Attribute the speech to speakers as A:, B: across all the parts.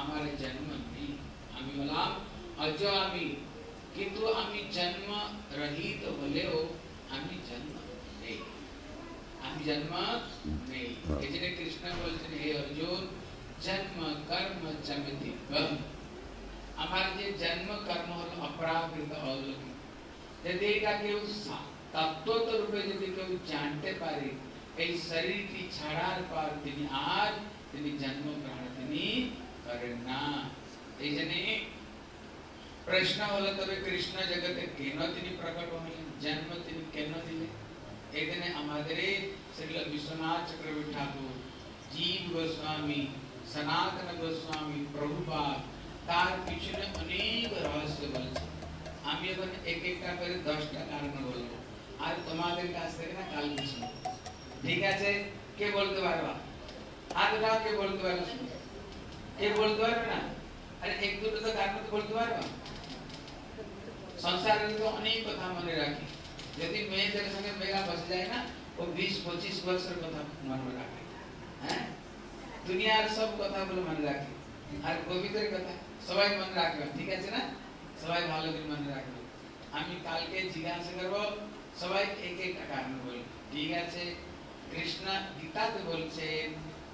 A: আমার জন্ম নেই আমি বললাম অজ আমি কিন্তু আমি জন্ম রহিত হলেও আমি জন্ম নেই আমি জন্ম নেই এই জন্য কৃষ্ণ বলছেন হে অর্জুন জন্ম কর্ম চমতি বম আমার যে জন্ম কর্ম হলো অপরাকৃত অলৌকিক যদি এটা কেউ তত্ত্বত রূপে যদি কেউ জানতে পারে এই শরীরটি ছাড়ার পর তিনি আর তিনি জন্ম গ্রহণ তিনি করেন না এই জন্য প্রশ্ন হলো তবে কৃষ্ণ জগতে কেন তিনি প্রকট হলেন জন্ম তিনি কেন দিলেন এখানে আমাদের শ্রীল বিশ্বনাথ চক্রবর্তী ঠাকুর জীব গোস্বামী সনাতন গোস্বামী প্রভুপাদ তার পিছনে অনেক রহস্য বলছে আমি এখন এক একটা করে দশটা কারণ বলবো আর তোমাদের কাছ থেকে না কাল শুনবো ঠিক আছে কে বলতে পারবা হাত উঠাও কে বলতে পারবে শুনবে কে বলতে পারবে না আরে এক দুটো তো কারণ তো বলতে পারবা সংসারে তো অনেক কথা মনে রাখি যদি মেয়েদের সঙ্গে মেঘা বসে যায় না ও বিশ পঁচিশ বছর কথা মনে রাখে হ্যাঁ দুনিয়ার সব কথা বলে মনে রাখে আর কবিতার কথা সবাই মনে রাখবে ঠিক আছে না সবাই ভালো করে মনে রাখবে আমি কালকে জিজ্ঞাসা করবো সবাই এক একটা কারণ বলবে ঠিক আছে কৃষ্ণ গীতাতে বলছেন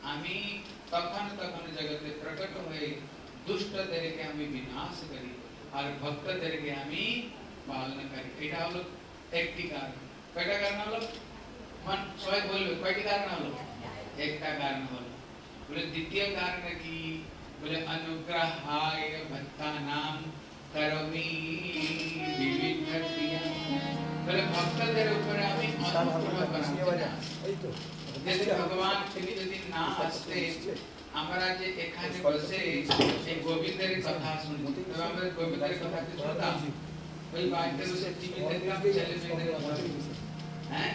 A: তখন কি করি আমি তখন তখন জগতে প্রকট হয়ে দুষ্টদেরকে আমি বিনাশ করি আর ভক্তদেরকে আমি পালন করি এটা হলো একটি কারণ কয়টা কারণ হলো মান সবাই বলবে কয়টি কারণ হলো একটা কারণ হলো বলে দ্বিতীয় কারণ কি বলে অনুগ্রহায় ভক্তা নাম করমি বিবিধ ক্রিয়া বলে ভক্তদের উপরে আমি অনুগ্রহ
B: করাতে যদি ভগবান তিনি
A: যদি না আসতে আমরা যে এখানে বসে এই গোবিন্দের কথা শুনছি তবে আমরা গোবিন্দের কথা কি শুনতাম ওই বাড়িতে বসে টিভি দেখতাম ছেলে মেয়েদের কথা হ্যাঁ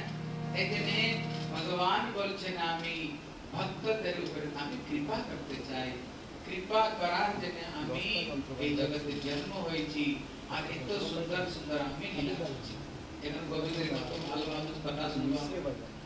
A: এই জন্য ভগবান বলছেন আমি ভক্তদের উপরে আমি কৃপা করতে চাই কৃপা করার জন্য আমি এই জগতে জন্ম হয়েছি আর এত সুন্দর সুন্দর আমি লীলা করছি এখন গোবিন্দের কত ভালো ভালো কথা শুনবো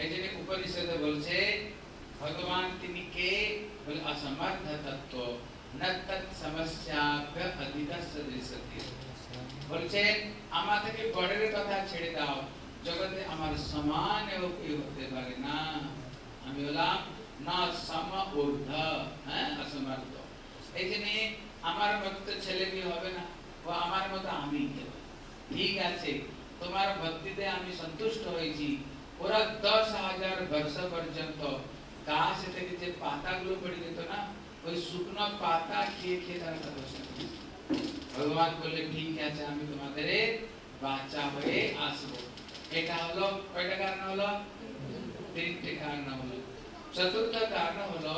A: এই উপনিষদে বলছে, ভগবান তিনি কে? বলে, অসমর্থ তত্ত্ব। ন তৎ সমস্যাভ্য অধিক সদৃশতি বলছেন আমার থেকে বড়ের কথা ছেড়ে দাও। জগতে আমার সমান কেউ হতে পারে না। আমি বললাম, না, সম ঊর্ধ্ব। হ্যাঁ অসমর্থ। এই জন্য আমার মতো তো ছেলে মেয়ে হবে না ও আমার মতো আমি ঠিক আছে, তোমার ভক্তিতে আমি সন্তুষ্ট হয়েছি। ওরা দশ হাজার বর্ষ পর্যন্ত গাছ থেকে যে পাতাগুলো পড়ে যেত না, ওই শুকনো পাতা খেয়ে খেয়ে তারা তপস্যা ভগবান বললে, ঠিক আছে, আমি তোমাদের বাচ্চা হয়ে আসব। এটা হলো, কয়টা কারণ হলো? তিনটে কারণ হলো। চতুর্থ কারণ হলো,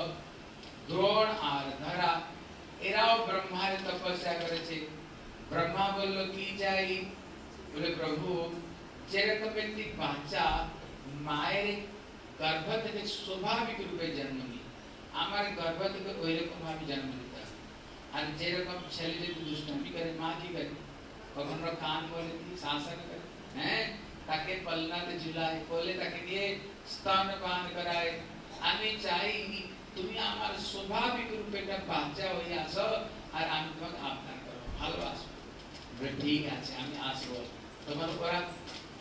A: দ্রোণ আর ধরা, এরাও ব্রহ্মার তপস্যা করেছে। ব্রহ্মা বলল, কি চাই? বলে, প্রভু, যেরকম একটি বাচ্চা মায়ের গর্ভ থেকে স্বাভাবিক রূপে জন্ম নিই আমার গর্ভ থেকে ওই রকম ভাবে জন্ম নিতে হবে আর যেরকম ছেলে যদি দুষ্টামি করে মা কি করে কখনো কান বলে দিই শাসন করে হ্যাঁ তাকে পলনাতে ঝুলায় কোলে তাকে দিয়ে স্তন পান করায় আমি চাই তুমি আমার স্বাভাবিক রূপে একটা বাচ্চা হয়ে আসো আর আমি তোমাকে আপনার করবো ভালোবাসবো বলে ঠিক আছে আমি আসবো তোমার ওরা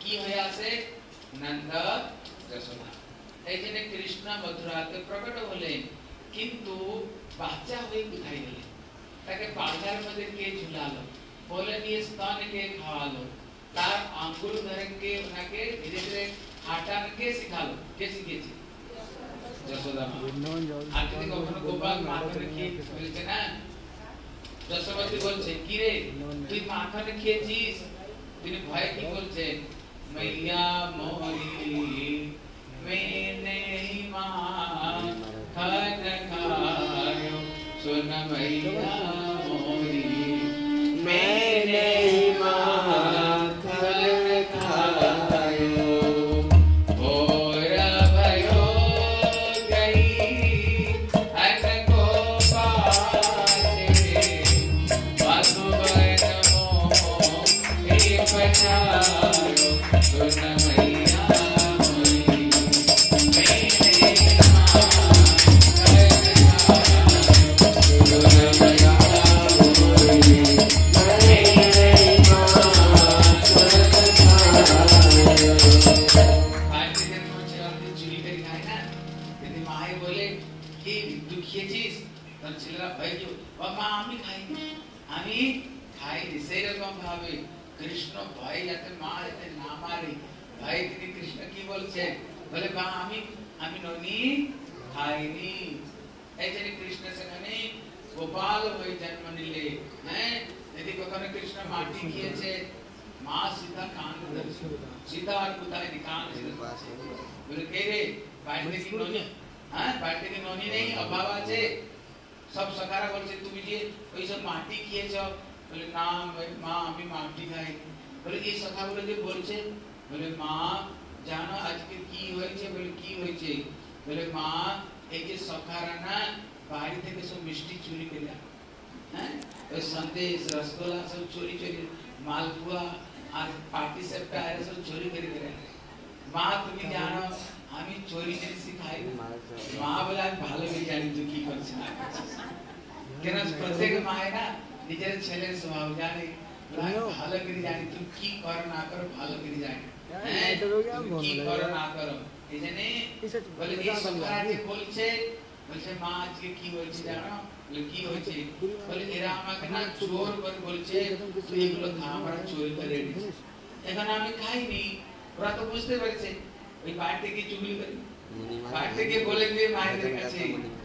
A: কি হয়ে আসে নন্দ যশোদা এই জন্য কৃষ্ণ মথুরাতে প্রকট হলেন, কিন্তু বাচ্চা হয়ে কোথায় গেলেন? তাকে পালকার মধ্যে কে ঝুলালো? বলে নিয়ে স্তন কে খাওয়ালো? তার আঙ্গুল ধরে কে ওনাকে ধীরে ধীরে হাঁটান কে শিখালো? কে শিখেছে যশোদা
B: আর যদি কখনো গোপাল মাথা খেয়ে
A: না? যশোবতী বলছে কি রে
B: তুই
A: মাখানে খেয়েছিস তিনি ভয়ে কি বলছেন मैया मोरी मैंने माखन खायो। सुन मैया मोरी
C: मैंने
A: বলে এই সখাগুলো যে বলছে বলে মা জানো আজকে কি হয়েছে বলে কি হয়েছে বলে মা এই যে সখারা না বাড়ি থেকে সব মিষ্টি চুরি করে আনে। হ্যাঁ ওই সন্দেশ রসগোল্লা সব চুরি চুরি মালপুয়া আর পাটি সেপটা এরা সব চুরি করে করে আনে। মা তুমি জানো আমি চুরি জিনিস খাই না। মা বলে আমি ভালো করে জানি তুই কি করছিস না করছিস।
B: কেন প্রত্যেক
A: মায়েরা নিজের ছেলের স্বভাব জানে বলে, আমি ভালো করে জানি তুমি কি করো না করো ভালো করে জানি। হ্যাঁ, কি করো না করো। এই জন্যে
B: বলে এই
A: বলছে বলছে মা আজকে কি হয়েছে জানো? বলে কি হয়েছে?
B: বলে এরা আমাকে না জোর
A: করে বলছে
B: তুই এগুলো খা আমরা চুরি করে এনেছিস।
A: এখন আমি খাইনি ওরা তো বুঝতে পেরেছে। ওই বাড়ি থেকে চুগলি করে।
C: বাড়ি থেকে বলে
A: দিয়ে মায়েদের কাছে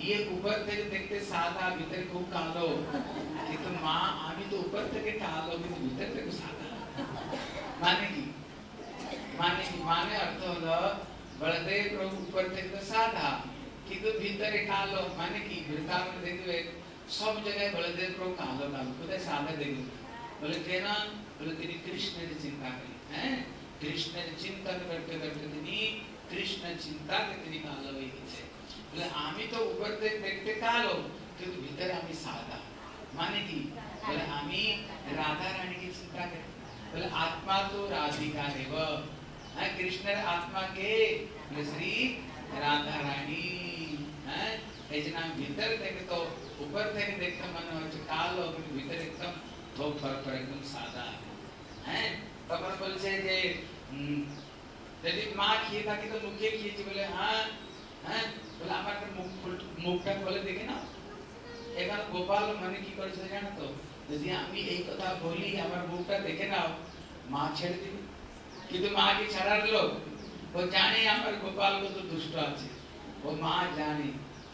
A: ये ऊपर থেকে দেখতে সাদা ভিতরে খুব কালো কিন্তু মা আমি তো উপর থেকে কালো কিন্তু ভিতর থেকে সাদা মানে কি মানে কি মানে অর্থ হলো বলদেব প্রভু উপর থেকে তো সাদা কিন্তু ভিতরে কালো মানে কি বৃন্দাবন দেখবে সব জায়গায় বলদেব প্রভু কালো কালো কোথায় সাদা দেখবে বলে কেন বলে তিনি কৃষ্ণের চিন্তা করেন হ্যাঁ কৃষ্ণের চিন্তন করতে করতে তিনি কৃষ্ণ চিন্তাতে তিনি কালো হয়ে গেছে आम्ही तो उघडते फेकते का आलो तर भीतर आम्ही साधा माने की बोले आम्ही राधा राणी की चिंता करते बोले आत्मा तो राधिका देव कृष्ण आत्मा के श्री राधा राणी त्याचे नाम भीतर देखतो उपर तक देखता मन वाचे काल भीतर एकदम थोक फरक पर एकदम साधा है तब बोल से जे यदि माँ खिए था कि तो मुख्य खिए बोले हाँ হ্যাঁ মানে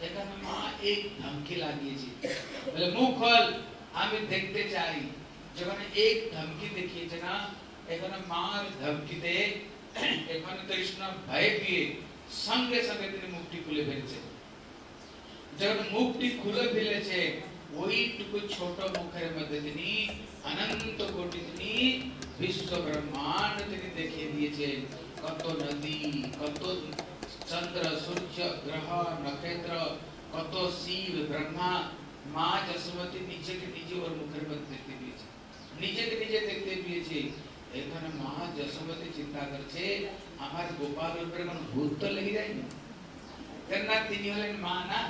A: এখানে মা এক ধমকি লাগিয়েছে। বলে, মুখ খোল, আমি দেখতে চাই। যখন এক ধমকি দেখিয়েছে না, এখানে মার ধমকিতে এখানে কৃষ্ণ ভয় পেয়ে সঙ্গে সঙ্গে তিনি মুখটি খুলে ফেলছে যখন মুখটি খুলে ফেলেছে ওইটুকু ছোট মুখের মধ্যে তিনি অনন্ত কোটি তিনি বিশ্ব ব্রহ্মাণ্ড তিনি দেখিয়ে দিয়েছেন কত নদী কত চন্দ্র সূর্য গ্রহ নক্ষত্র কত শিব ব্রহ্মা মা যশোমতী নিজেকে নিজে ওর মুখের মধ্যে দেখতে পেয়েছে নিজেকে নিজে দেখতে পেয়েছে এখানে মা যশোমতী চিন্তা করছে আমার গোপালের উপরে কোন ভূত তো লেগে যায়নি কেননা তিনি হলেন মা না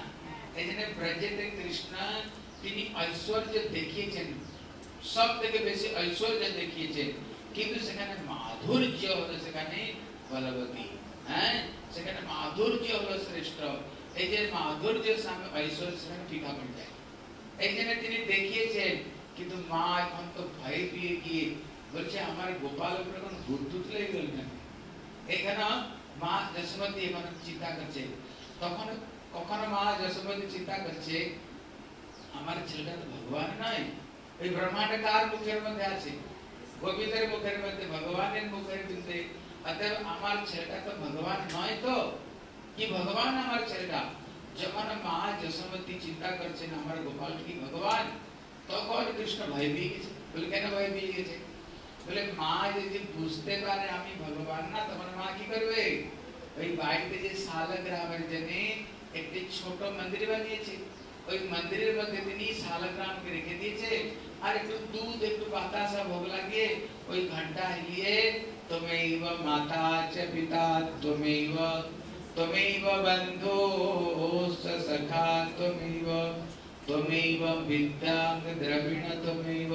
A: এই জন্য ব্রজেতে কৃষ্ণ তিনি ঐশ্বর্য দেখিয়েছেন সব থেকে বেশি ঐশ্বর্য দেখিয়েছেন কিন্তু সেখানে মাধুর্য হলো সেখানে বলবতী হ্যাঁ সেখানে মাধুর্য হলো শ্রেষ্ঠ এই যে মাধুর্যের সামনে ঐশ্বর্য সেখানে ফিকা পড়ে যায় এই জন্য তিনি দেখিয়েছেন কিন্তু মা এখন তো ভয় পেয়ে গিয়ে বলছে আমার গোপাল উপরে কোন ভূত টুত লেগে গেল না এখানে মা যশোমতী এখন চিন্তা করছে তখন কখনো মা যশোমতী চিন্তা করছে আমার ছেলেটা তো ভগবান নয় এই ব্রহ্মাণ্ড কার মুখের মধ্যে আছে গোবিন্দের মুখের মধ্যে ভগবানের মুখের মধ্যে অতএব আমার ছেলেটা তো ভগবান নয় তো কি ভগবান আমার ছেলেটা যখন মা যশোমতী চিন্তা করছেন আমার গোপাল কি ভগবান তখন কৃষ্ণ ভয় পেয়ে গেছে বলে কেন ভয় পেয়ে গেছে বলে মা যদি বুঝতে পারে আমি ভগবান না তখন মা কি করবে ওই বাড়িতে যে শালগ্রামের জন্য একটি ছোট মন্দির বানিয়েছে ওই মন্দিরের মধ্যে তিনি শালগ্রামকে রেখে দিয়েছে আর একটু দুধ একটু বাতাসা ভোগ লাগিয়ে ওই ঘন্টা হিলিয়ে त्वमेव माता च पिता त्वमेव त्वमेव बन्धो सखा त्वमेव त्वमेव विद्यां द्रविण त्वमेव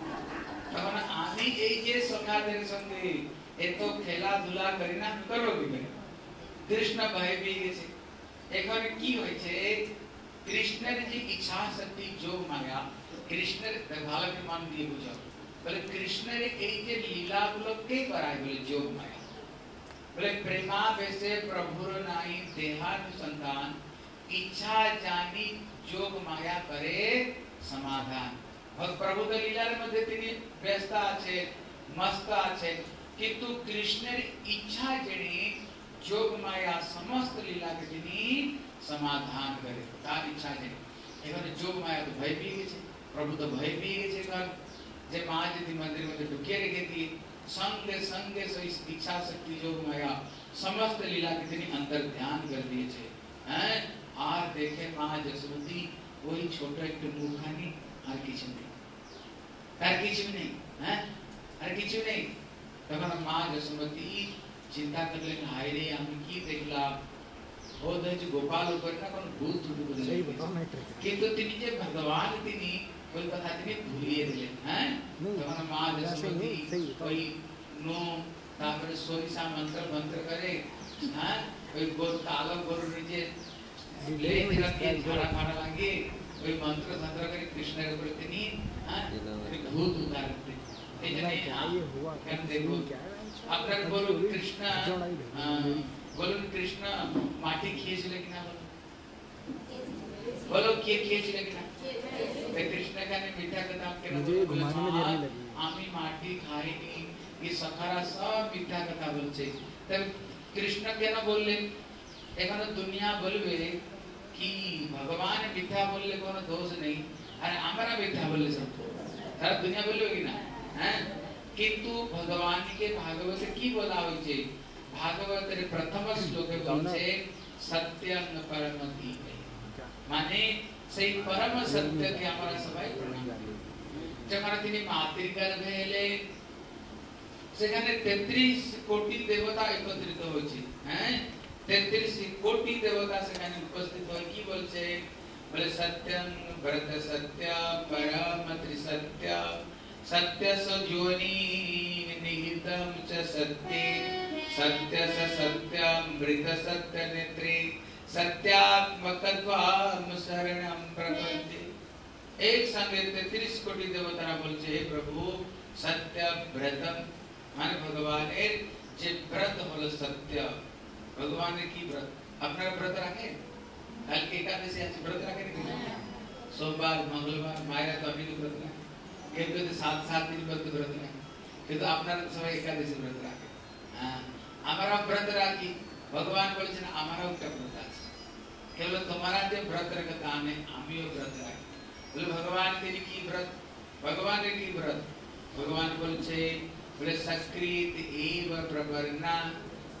A: તમારા આની એ કે સરકાર દેન સંધિ એ તો ખેલા ધુલા કરીને કરો દીધે કૃષ્ણ ભાઈ બી છે એકવાર કી હોય છે કૃષ્ણની ઈચ્છા શક્તિ જો માંગ્યા કૃષ્ણ ભાલક માન દીએ પૂછો બોલે કૃષ્ણને એ જે લીલા ગુલો કઈ કરાય બોલે જો માંગ્યા બોલે પ્રેમા વેસે પ્રભુર નાઈ દેહાન સંતાન ઈચ્છા જાની જોગ માયા કરે સમાધાન প্রভু তো লীলার মধ্যে তিনি ব্যস্ত আছে মস্ত আছে কিন্তু কৃষ্ণের ইচ্ছা যিনি যোগ মায়া সমস্ত লীলাকে তিনি সমাধান করে তার ইচ্ছা যিনি এখানে যোগ মায়া তো ভয় পেয়ে গেছে প্রভু তো ভয় পেয়ে গেছে কারণ যে মা যদি मंदिर में ढुके रखे थी संगे संगे से इस इच्छा शक्ति जोग माया समस्त लीला के তিনি अंदर ध्यान कर দিয়েছে হ্যাঁ আর দেখে মা যশোমতী ওই ছোট একটু মুখখানি আর কিছু নেই তার কিছু নেই হ্যাঁ আর কিছু নেই তখন মা যশোমতী চিন্তা করলেন হায় রে আমি কি দেখলাম বোধ হয় যে গোপাল উপর না কোন ভূত ছুটে কিন্তু তিনি যে ভগবান তিনি ওই কথা তিনি ভুলিয়ে দিলেন হ্যাঁ
B: তখন
A: মা যশোমতী ওই নো তারপরে সরিষা মন্ত্র মন্ত্র করে হ্যাঁ ওই গরু কালো গরু নিজে ঝাড়া ফাড়া লাগিয়ে ওই মন্ত্র তন্ত্র করে কৃষ্ণের উপরে তিনি হ্যাঁ ভূত উদ্ধার এই জন্য
B: আপনার বলুন কৃষ্ণ
A: বলুন কৃষ্ণ মাটি খেয়েছিল কিনা বলুন? বলো কে খেয়েছিল কিনা? কৃষ্ণ কথা কেন আমি মাটি খাইনি এই সখারা সব মিথ্যা কথা বলছে। তবে কৃষ্ণ কেন বললেন? এখানে দুনিয়া বলবে কি ভগবান মিথ্যা বললে কোনো দোষ নেই আর আমরা মিথ্যা বললে সব তারা দুনিয়া বলবে কি না হ্যাঁ কিন্তু ভগবানকে ভাগবতে কি বলা হয়েছে ভাগবতের প্রথম শ্লোকে বলছে সত্যম পরম মানে সেই পরম সত্যকে আমরা সবাই প্রণাম
B: করি
A: যখন তিনি মাতৃ গর্ভে এলেন সেখানে তেত্রিশ কোটি দেবতা একত্রিত হয়েছে হ্যাঁ તેત્રીસી કોટી દેવતા સેખાની ઉપસ્થિત હોય કી બોલ છે બોલે સત્યમ ભરત સત્ય પરમ ત્રિસત્ય સત્ય સ જ્યોની નિહિતમ ચ સત્ય સત્ય સ સત્યમ મૃત સત્ય નેત્રી સત્યાત્મકત્વામ શરણમ પ્રપદ્ય એક સંગે તેત્રીસ કોટી દેવતાના બોલ છે પ્રભુ સત્ય વ્રતમ માન ભગવાન એ જે વ્રત હોલ સત્ય भगवान ने की व्रत, अपना व्रत रखे? कल के एकादशी आज व्रत रखे नहीं? सोमवार, मंगलवार, मायरा तो अभी तो व्रत रखे। कहीं कोई तो सात सात दिन व्रत तो व्रत रखे। फिर तो अपना सब एकादशी व्रत रखे। हाँ, हमारा व्रत राखी। भगवान बोले जन हमारा क्या व्रत আছে केवल तुम्हारा जे व्रत रखता हमें हम ही व्रत रखे। बोले, भगवान के की व्रत? भगवान की व्रत। भगवान बोले छे, बोले, सकृत एव प्रवर्णा।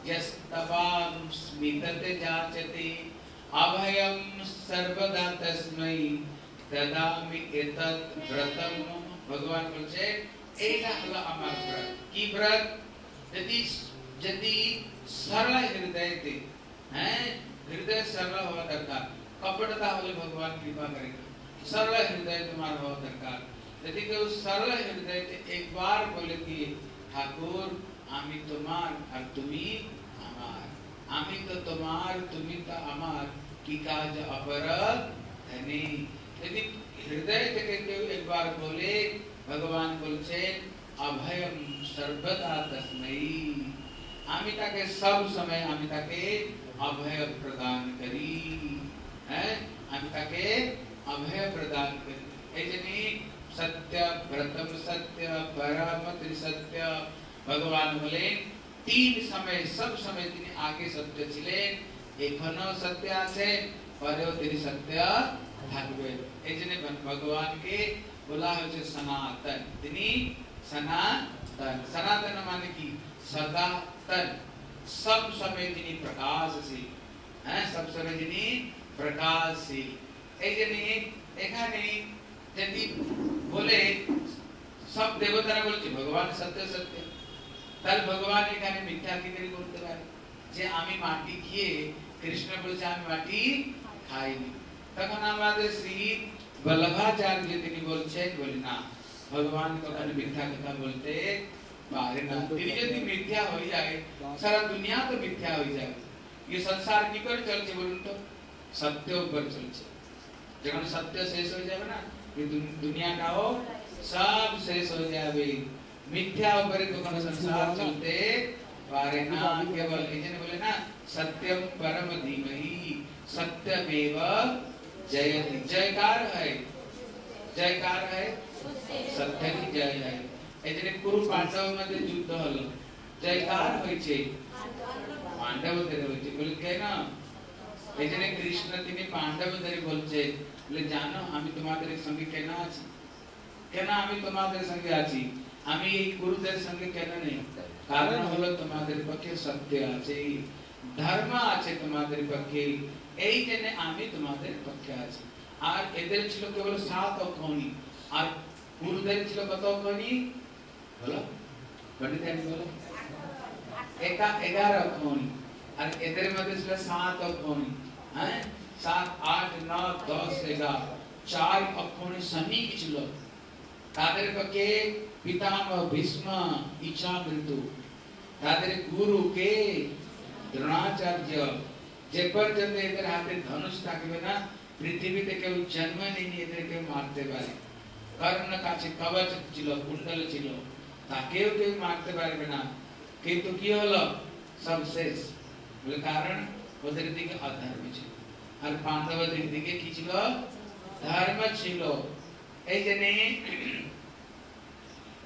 A: यस्तवां स्मितजाचति अभयं सर्वदा तस्मै ददामि एतत् व्रतं। भगवान बोलছে এটা হলো আমার ব্রত কি ব্রত যদি যদি सरल हृदय थे हैं? हृदय सरल हुआ दरकार। कपटता वाले भगवान कृपा करेंगे सरल हृदय तुम्हारा हुआ दरकार। यदि सरल हृदय एक बार बोले कि, ठाकुर আমি তোমার আর তুমি আমার আমি তো তোমার তুমি তো আমার কি কাজ অপরাধ ধনী যদি হৃদয় থেকে কেউ একবার বলে ভগবান বলছেন অভয়ম সর্বদা তস্মৈ আমি তাকে সব সময় আমি তাকে অভয় প্রদান করি হ্যাঁ আমি তাকে অভয় প্রদান করি এই জন্য সত্য প্রথম সত্য পরম সত্য ভগবান বলেন তিন সময় সব সময় তিনি আগে সত্য ছিলেন এখনো সত্য আছেন পরেও তিনি সত্য থাকবেন এই জন্য ভগবানকে বলা হয়েছে সনাতন তিনি সনাতন সনাতন মানে কি সদাতন সব সময় তিনি প্রকাশশীল হ্যাঁ সব সময় তিনি প্রকাশশীল এই জন্য এখানে যদি বলে সব দেবতারা বলছে ভগবান সত্য সত্য তাহলে ভগবান এখানে মিথ্যা কি করে বলতে পারে যে আমি মাটি খেয়ে কৃষ্ণ বলছে আমি মাটি খাইনি তখন আমাদের শ্রী বল্লভাচার্য তিনি বলছেন বলি না ভগবান কখনো মিথ্যা কথা বলতে পারে না তিনি যদি মিথ্যা হয়ে যায় সারা দুনিয়া তো মিথ্যা হয়ে যাবে ये संसार কি করে চলছে বলুন তো সত্য উপর চলছে যখন সত্য শেষ হয়ে যাবে না এই দুনিয়াটাও সব শেষ হয়ে যাবে মিথ্যা উপরে তো কোনো संसार চলতে পারে না কেবল এই জন্য বলে না सत्यम परम धीमहि सत्यमेव जयति जयकार है जयकार है सत्य की जय है এই জন্য কুরু পাণ্ডব মধ্যে যুদ্ধ হলো জয়কার হয়েছে পাণ্ডবদের হয়েছে বলে কেন এই জন্য কৃষ্ণ তিনি পাণ্ডবদের বলছে বলে জানো আমি তোমাদের সঙ্গে কেন আছি কেন আমি তোমাদের সঙ্গে আছি আমি এই গুরুদের সঙ্গে কেন নেই? কারণ হলো তোমাদের পক্ষে সত্য আছে, ধর্ম আছে তোমাদের পক্ষে, এই জন্য আমি তোমাদের পক্ষে আছি। আর এদের ছিল কেবল সাত অক্ষণী আর গুরুদের ছিল কত অক্ষণী বলো। একা এগারো অক্ষণী আর এদের মধ্যে ছিল সাত অক্ষণী হ্যাঁ? সাত, আট নয় দশ, এগারো। চার অক্ষণী শনি ছিল। তাদের পক্ষে পিতামহ ভীষ্ম ইচ্ছা মৃত্যু তাদের গুরু কে দ্রোণাচার্য যে পর্যন্ত এদের হাতে ধনুষ থাকবে না পৃথিবীতে কেউ জন্ম নেই এদের কেউ মারতে পারে কর্ণ কাছে কবচ ছিল কুণ্ডল ছিল তাকেও কেউ মারতে পারবে না কিন্তু কি হলো সব শেষ বলে কারণ ওদের দিকে অধর্ম ছিল আর পাণ্ডবদের দিকে কি ছিল ধর্ম ছিল এই জন্য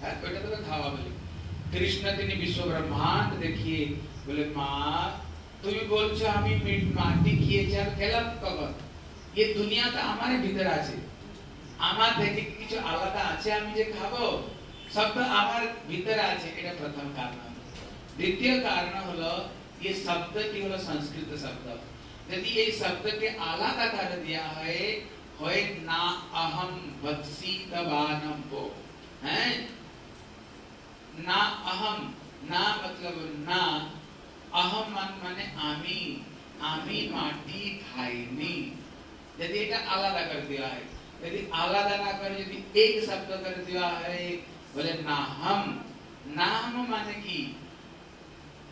A: হ্যাঁ ওইটা তবে খাওয়া বলে কৃষ্ণ তিনি বিশ্ব ব্রহ্মাণ্ড দেখিয়ে বলে মা তুমি বলছো আমি মাটি খেয়েছি আর খেলাম কখন এই দুনিয়াটা আমার ভিতরে আছে আমার থেকে কিছু আলাদা আছে আমি যে খাবো সব তো আমার ভিতরে আছে এটা প্রথম কারণ দ্বিতীয় কারণ হলো ये शब्द की হলো সংস্কৃত শব্দ যদি এই শব্দকে আলাদা করে দেওয়া হয় হয় না अहम वत्सी दबानम को हैं না अहम না मतलब না अहम মান মানে আমি আমি মাটি খাইনি যদি এটা আলাদা করে দেওয়া হয় यदि आलादा ना करे यदि एक शब्द कर दिया है बोले ना हम नाम माने की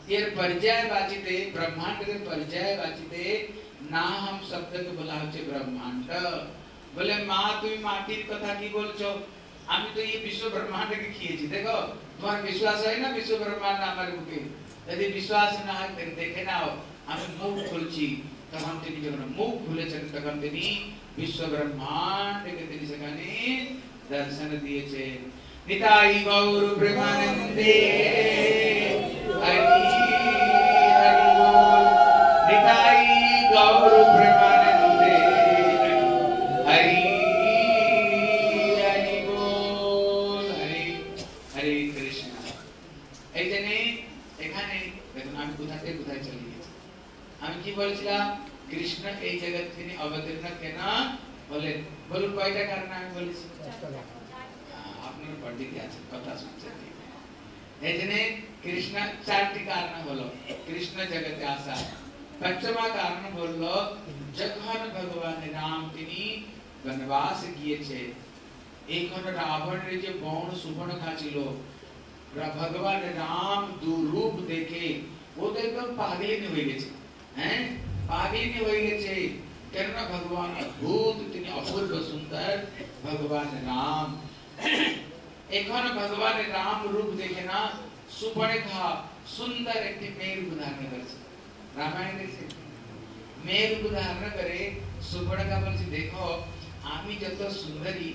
A: ये पर्याय बाचिते ब्रह्मांड के पर्याय बाचिते না হাম শব্দকে বলা হচ্ছে ব্রহ্মাণ্ড বলে মা তুমি মাটির কথা কি বলছো আমি তো এই বিশ্ব ব্রহ্মাণ্ডকে খেয়েছি দেখো तुम्हारे विश्वास है ना विश्व ब्रह्मांड हमारे उठे यदि विश्वास ना है तेरे देखे ना हो हम मुँह खोल ची तब हम तेरी जब मुँह खुले चल तब हम तेरी विश्व ब्रह्मांड के तेरी जगह ने दर्शन दिए चे निताई गौर ब्रह्मानंदे हरि हरि बोल निताई बाउर বলছিলাম, কৃষ্ণ এই জগৎ তিনি অবতীর্ণ কেন বলেন? বলুন, কয়টা কারণ আমি বলেছি? আপনার পণ্ডিত আছে কথা শুনছেন এই জন্য কৃষ্ণ চারটি কারণ হলো কৃষ্ণ জগতে আসা। পঞ্চমা কারণ বলল, যখন ভগবান রাম তিনি বনবাস গিয়েছে এখন রাবণের যে বন সুবর্ণখা ছিল, ভগবান রাম দু রূপ দেখে ও তো একদম পাগলিনী হয়ে গেছে। হ্যাঁ পাগলিনী হয়ে গেছে কেননা ভগবান অদ্ভুত তিনি অপূর্ব সুন্দর ভগবান রাম এখন ভগবান রাম রূপ দেখে না সুবর্ণখা সুন্দর একটি মেয়ের উদাহরণ করেছে রামায়ণ দেখছে মেয়ের উদাহরণ করে সুবর্ণখা বলছে দেখো আমি যত সুন্দরী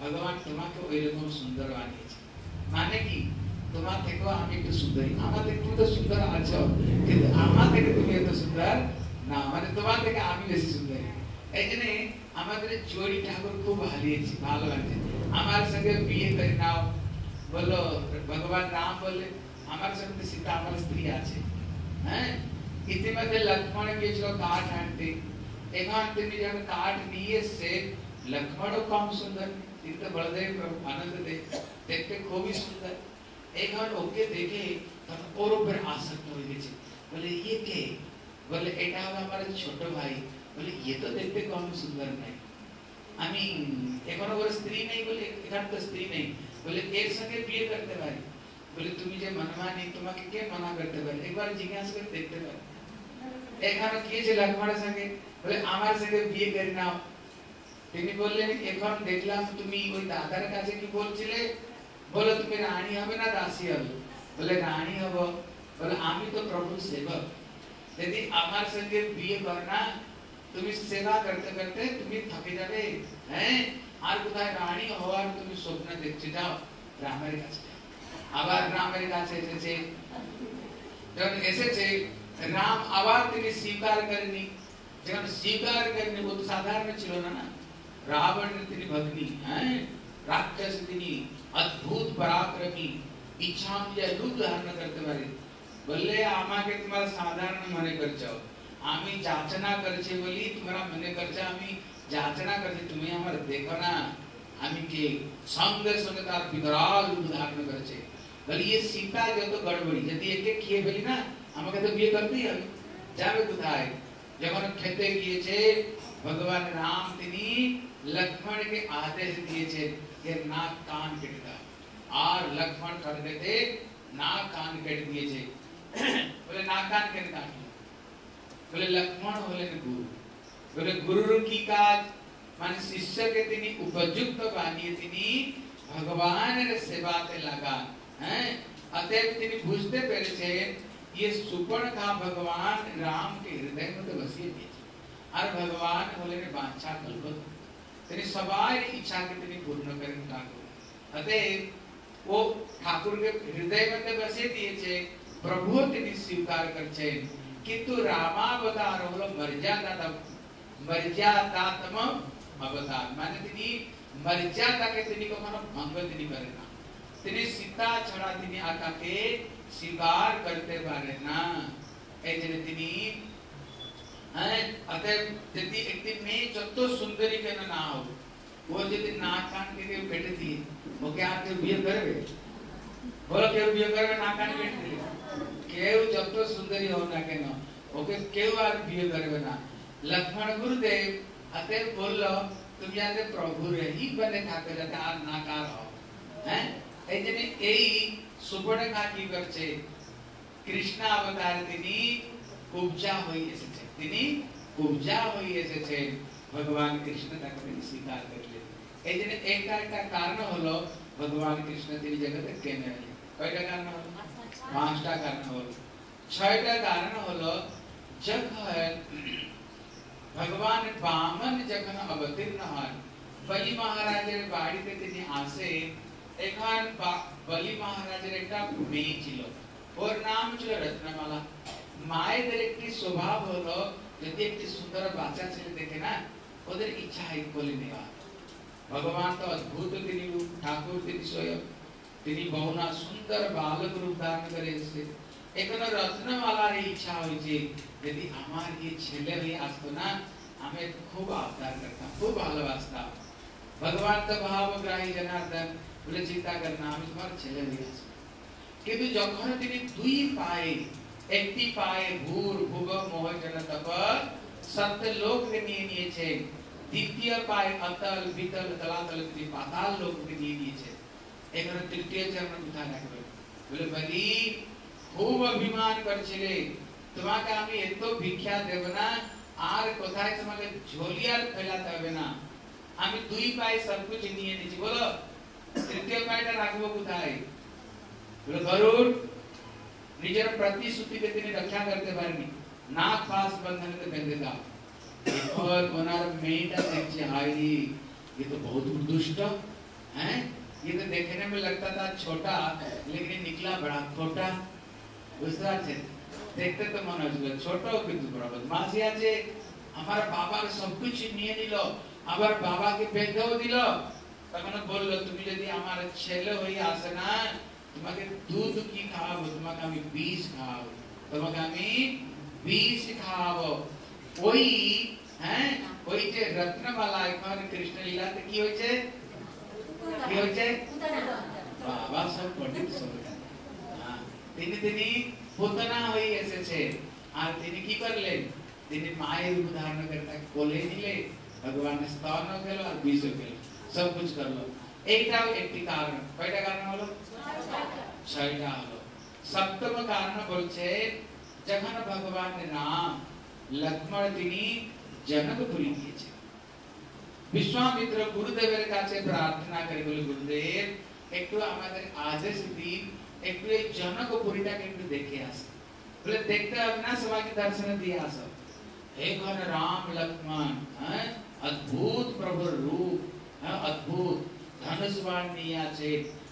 A: ভগবান তোমাকে ওই রকম সুন্দর বানিয়েছে মানে কি তোমার থেকেও আমি একটু সুন্দরী আমার থেকে তুমি তো সুন্দর আছো কিন্তু আমার থেকে তুমি এত সুন্দর না মানে তোমার থেকে আমি বেশি সুন্দরী এই জন্য আমাদের চোরি ঠাকুর খুব ভালিয়েছি ভালো লাগছে আমার সঙ্গে বিয়ে করে নাও বললো ভগবান রাম বললে আমার সঙ্গে সীতা আমার স্ত্রী আছে হ্যাঁ ইতিমধ্যে লক্ষ্মণ গিয়েছিল কাঠ আনতে এখন তিনি যখন কাঠ নিয়ে এসছে লক্ষ্মণও কম সুন্দর কিন্তু বলদেব আনন্দ দেখতে খুবই সুন্দর এখন ওকে দেখে ওর উপর আসক্ত হয়ে গেছে বলে ইয়ে কে বলে এটা হলো আমার ছোট ভাই বলে ইয়ে তো দেখতে কম সুন্দর নাই আমি এখনও ওর স্ত্রী নেই বলে এখানে তো স্ত্রী নেই বলে এর সঙ্গে বিয়ে করতে পারি বলে তুমি যে মনমানি তোমাকে কে মানা করতে পারে একবার জিজ্ঞাসা করে দেখতে পারে এখানে কি যে লক্ষ্মণের সঙ্গে বলে আমার সঙ্গে বিয়ে করে নাও তিনি বললেন এখন দেখলাম তুমি ওই দাদার কাছে কি বলছিলে বলে তুমি রানী হবে না দাসী হবে বলে রানী হব বলে আমি তো প্রভু সেবক যদি আমার সঙ্গে বিয়ে করনা তুমি সেবা করতে করতে তুমি থকে যাবে হ্যাঁ আর কোথায় রানী হওয়ার তুমি স্বপ্ন দেখতে যাও রামের কাছে আবার রামের কাছে এসেছে যখন এসেছে রাম আবার তিনি স্বীকার করেনি যখন স্বীকার করেনি ও তো সাধারণ ছিল না না রাবণ তিনি ভগ্নি হ্যাঁ রাক্ষস তিনি અદ્ભુત પરાક્રમી ಇಚ್ಛಾಂಬಿಯ ದುಗ್ಧಾರಣ ಕರ್ತವರಿ ಬಲ್ಲೆ ಆಮಾಗೆ ತುಮಾರ ಸಾಧಾರಣ ಮನೆ ಖರ್ಚಾವು ಆಮಿ ಜಾಚನಾ ಖರ್ಚೆ ಬಲಿ ತುಮಾರ ಮನೆ ಖರ್ಚ ಆಮಿ ಜಾಚನಾ ಖರ್ಚೆ ತುಮೆ ಹಮಾರ ದೇಖೋನ आमी के संग संगतार पितराल उदाहरण कर छे भले ये सीता जो तो गड़बड़ी यदि एक एक किए भली ना हम कहते ये कर दी हम जावे कुथाए जब हम खेते किए छे भगवान राम तिनी लक्ष्मण के आदेश दिए छे ये नाक कान कटता आर लक्ष्मण कर देते नाक कान कट दिए छे बोले नाक कान केन बोले, लक्ष्मण होले गुरु। बोले गुरु की काज, मान शिष्य के तिनी उपयुक्त बानी तिनी भगवान रे सेवा ते लगा। हैं? अतएव तिनी बुझते पेरे छे ये सुपर्ण का भगवान राम के हृदय में तो बसी थी। और भगवान बोले ने बांछा कल्पना তিনি সবার ইচ্ছাকে তিনি পূর্ণ করেন ঠাকুর অতএব ও ঠাকুরকে হৃদয় মধ্যে বসিয়ে দিয়েছে প্রভু তিনি স্বীকার করছেন কিন্তু রামাবতার হলো মর্যাদা মর্যাদাতম অবতার মানে তিনি মর্যাদাকে তিনি কখনো ভঙ্গ তিনি করেন না তিনি সীতা ছাড়া তিনি আকাকে স্বীকার করতে পারে না এই জন্য তিনি হ্যাঁ অতএব যদি একটি মেয়ে যত সুন্দরী কেন না হোক ও যদি নাক কান কেটে কেটে দিয়ে ওকে আর কেউ বিয়ে করবে বলো কেউ বিয়ে করবে নাক কান কেটে দিলে কেউ যত সুন্দরী হোক না কেন ওকে কেউ আর বিয়ে করবে না লক্ষ্মণ গুরুদেব অতএব বলল তুমি যাতে প্রভুর হি বনে থাকো যাতে আর নাকার হও হ্যাঁ এই জন্য এই সুবর্ণকা কি করছে কৃষ্ণ অবতার তিনি কুবজা হয়ে এসেছে তিনি কুবজা হয়ে এসেছে ভগবান কৃষ্ণ তাকে তিনি স্বীকার করলেন এই জন্য একটা একটা কারণ হলো ভগবান কৃষ্ণ তিনি জগতে কেন এলেন কয়টা কারণ হলো পাঁচটা কারণ হলো ছয়টা কারণ হলো যখন ভগবান বামন যখন অবতীর্ণ হন বলি মহারাজের বাড়িতে তিনি আসে এখন বলি মহারাজের একটা মেয়ে ছিল ওর নাম ছিল রত্নমালা মায়েদের একটি স্বভাব হলো, যদি একটি সুন্দর বাচ্চা ছেলে দেখে না, ওদের ইচ্ছা হয় বলে নেওয়া। ভগবান তো অদ্ভুত, তিনি ঠাকুর, তিনি স্বয়ং, তিনি বহুনা সুন্দর বালক রূপ ধারণ করে এসেছে। এখানে রত্নমালার ইচ্ছা হয়েছে যদি আমার এই ছেলে হয়ে আসতো না, আমি খুব আবদার করতাম, খুব ভালোবাসতাম। ভগবান তো ভাবগ্রাহী জনার্দন, বলে চিন্তা করনা, আমি তোমার ছেলে হয়ে আসব। কিন্তু যখন তিনি দুই পায়ে একটি পায়ে ভূর ভুব মোহ তপ লোককে নিয়ে নিয়েছেন দ্বিতীয় পায়ে অতল বিতল তলাতল তিনি পাতাল লোককে নিয়ে নিয়েছেন এখানে তৃতীয় চরণ কোথায় রাখবে বলে বলি, খুব অভিমান করছিলে। তোমাকে আমি এত ভিক্ষা দেব না, আর কোথায় তোমাকে ঝোলিয়ার ফেলাতে হবে না। আমি দুই পায়ে সব কিছু নিয়ে নিয়েছি, বলো। তৃতীয় পায়টা রাখব কোথায়? বলে গরুড় ನಿಜರ ಪ್ರತಿಶ್ರುತಿಗತಿಯನ್ನು ರಕ್ಷಣೆ ना खास बंधन के बंधे का। और हमारा मेटा देखिए हाई ये तो बहुत दुष्ट, है? ये तो देखने में लगता था छोटा, लेकिन निकला बड़ा, छोटा। दूसरा से देखते तो मन हो छोटा किंतु बड़ा बदमाश या जे हमारा के सब कुछ নিয়ে নিল আবার বাবাকে বেঁধেও দিল তখন বলল তুমি যদি আমার हमारे छेले हुई आसना তোমাকে দুধ কি খাওয়াবো তোমাকে আমি বিষ খাওয়াবো তোমাকে আমি বিষ খাওয়াবো ওই হ্যাঁ ওই যে রত্নমালা এখন কৃষ্ণ লীলাতে কি হয়েছে কি হয়েছে বাবা সব পণ্ডিত সব তিনি তিনি পুতনা হয়ে এসেছে আর তিনি কি করলেন তিনি মায়ের রূপ ধারণ করে তাকে কোলে নিলে ভগবান স্তন গেল আর বিষ গেল সব কিছু করলো এইটাও একটি কারণ কয়টা কারণ হলো ছয়টা হলো সপ্তম কারণ বলছে যখন ভগবান রাম লক্ষ্মণ তিনি জনকপুরী গিয়েছে বিশ্বামিত্র গুরুদেবের কাছে প্রার্থনা করে বলে গুরুদেব একটু আমাদের আদেশ দিন একটু এই জনকপুরীটাকে একটু দেখে আসে বলে দেখতে হবে না সবাইকে দর্শন দিয়ে আসো এখন রাম লক্ষ্মণ হ্যাঁ অদ্ভুত প্রভুর রূপ হ্যাঁ অদ্ভুত ধনুষ বাণ নিয়ে আছে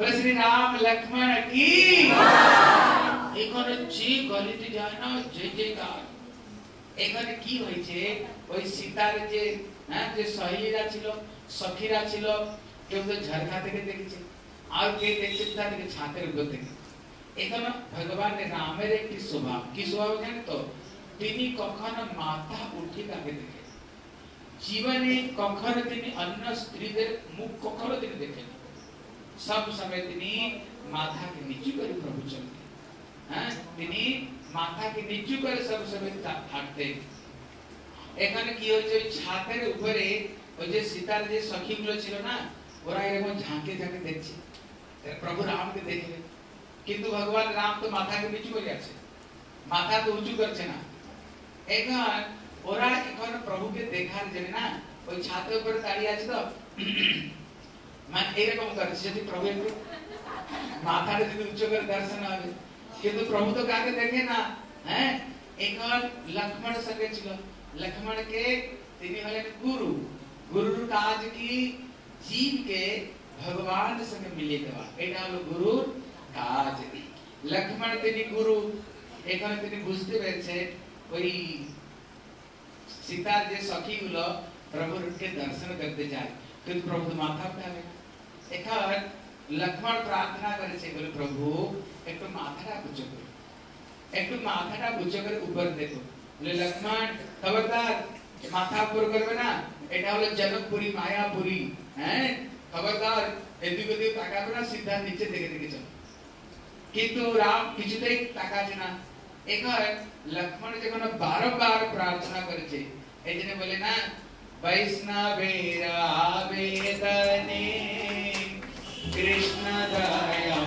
A: बोले श्री राम लक्ष्मण की এখানে যে গলিতে যায় না যে যে গান এখানে কি হয়েছে ওই সীতার যে হ্যাঁ যে সহেলীরা ছিল সখীরা ছিল কেউ তো ঝরকা থেকে দেখেছে আর কে দেখছে তাদেরকে ছাতের উপর থেকে এখানে ভগবান রামের একটি স্বভাব কি স্বভাব জানেন তো তিনি কখনো মাথা উঠে তাকে দেখে জীবনে কখনো তিনি অন্য স্ত্রীদের মুখ কখনো তিনি দেখেন সব সময় তিনি মাথাকে নিচু করে প্রভু চলতেন হ্যাঁ তিনি মাথাকে নিচু করে সব সময় হাঁটতেন এখানে কি হয়েছে ওই ছাদের উপরে ওই যে সীতার যে সখীগুলো ছিল না ওরা এরকম ঝাঁকে ঝাঁকে দেখছে প্রভু রামকে দেখলে কিন্তু ভগবান রাম তো মাথাকে নিচু করে আছে মাথা তো উঁচু করছে না এখন ওরা এখন প্রভুকে দেখার জন্য না ওই ছাদের উপরে দাঁড়িয়ে আছে তো माने तो प्रभु तो कहा देखे ना, है? एक और लक्ष्मण संगे लक्ष्मण के हले गुरु। गुरु राज की जीव के भगवान संगे मिले देवा गुरु राज लक्ष्मण तिनी गुरु। एक हले तिनी बुझते रहे कोई सीता जे सखी गुलो प्रभु के दर्शन करते जाए। फिर प्रभु तो माथा उठा रहे এখন লক্ষ্মণ প্রার্থনা করেছে বলে প্রভু একটু মাথাটা উঁচু করো একটু মাথাটা উঁচু করে উপর দেখো বলে লক্ষ্মণ খবরদার মাথা উপর করবে না এটা হলো জনকপুরি মায়াপুরি হ্যাঁ খবরদার এদিক ওদিক তাকাবে না সিধা নিচে দেখে দেখে চলো কিন্তু রাম কিছুতেই তাকাচ্ছে না এখন লক্ষ্মণ যখন বারবার প্রার্থনা করেছে এই জন্য বলে না वैष्णवेरावेदने कृष्णतया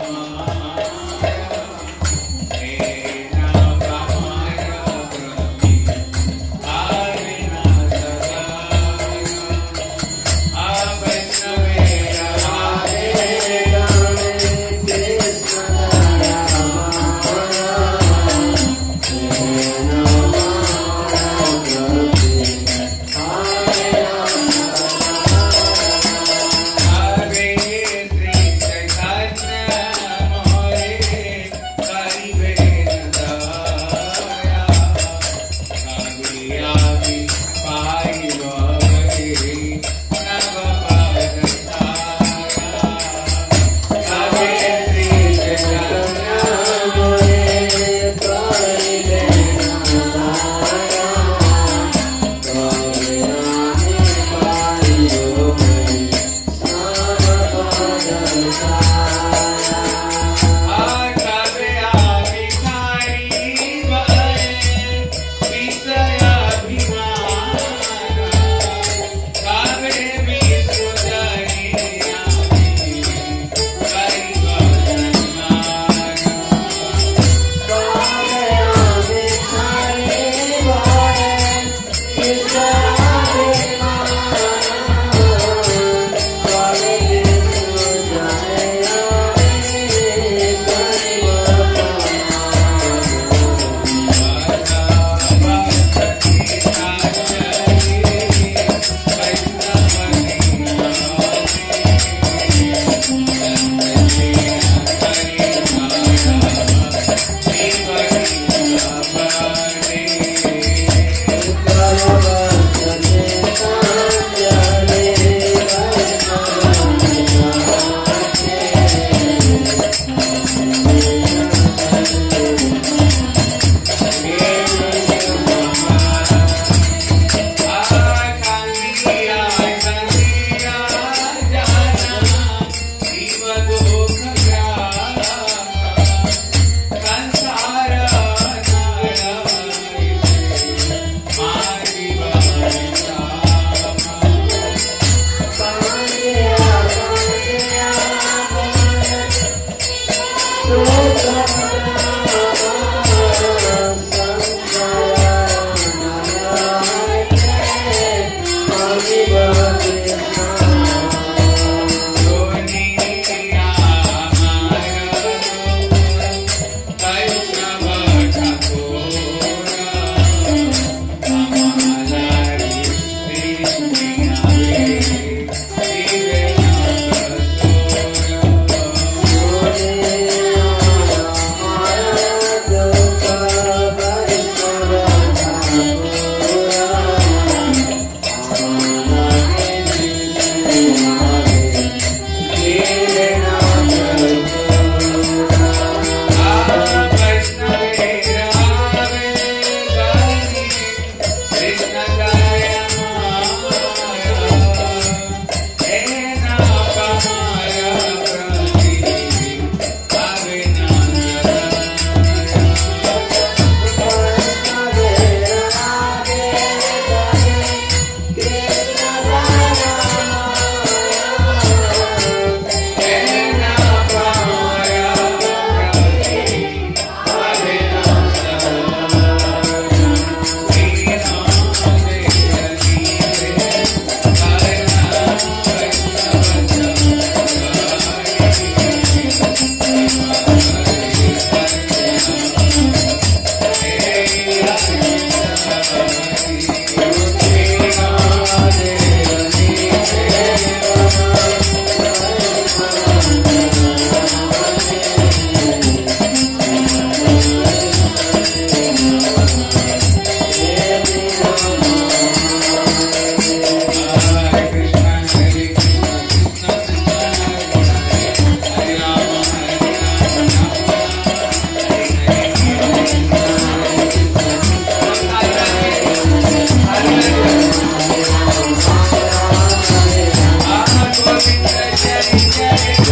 A: Jai Jai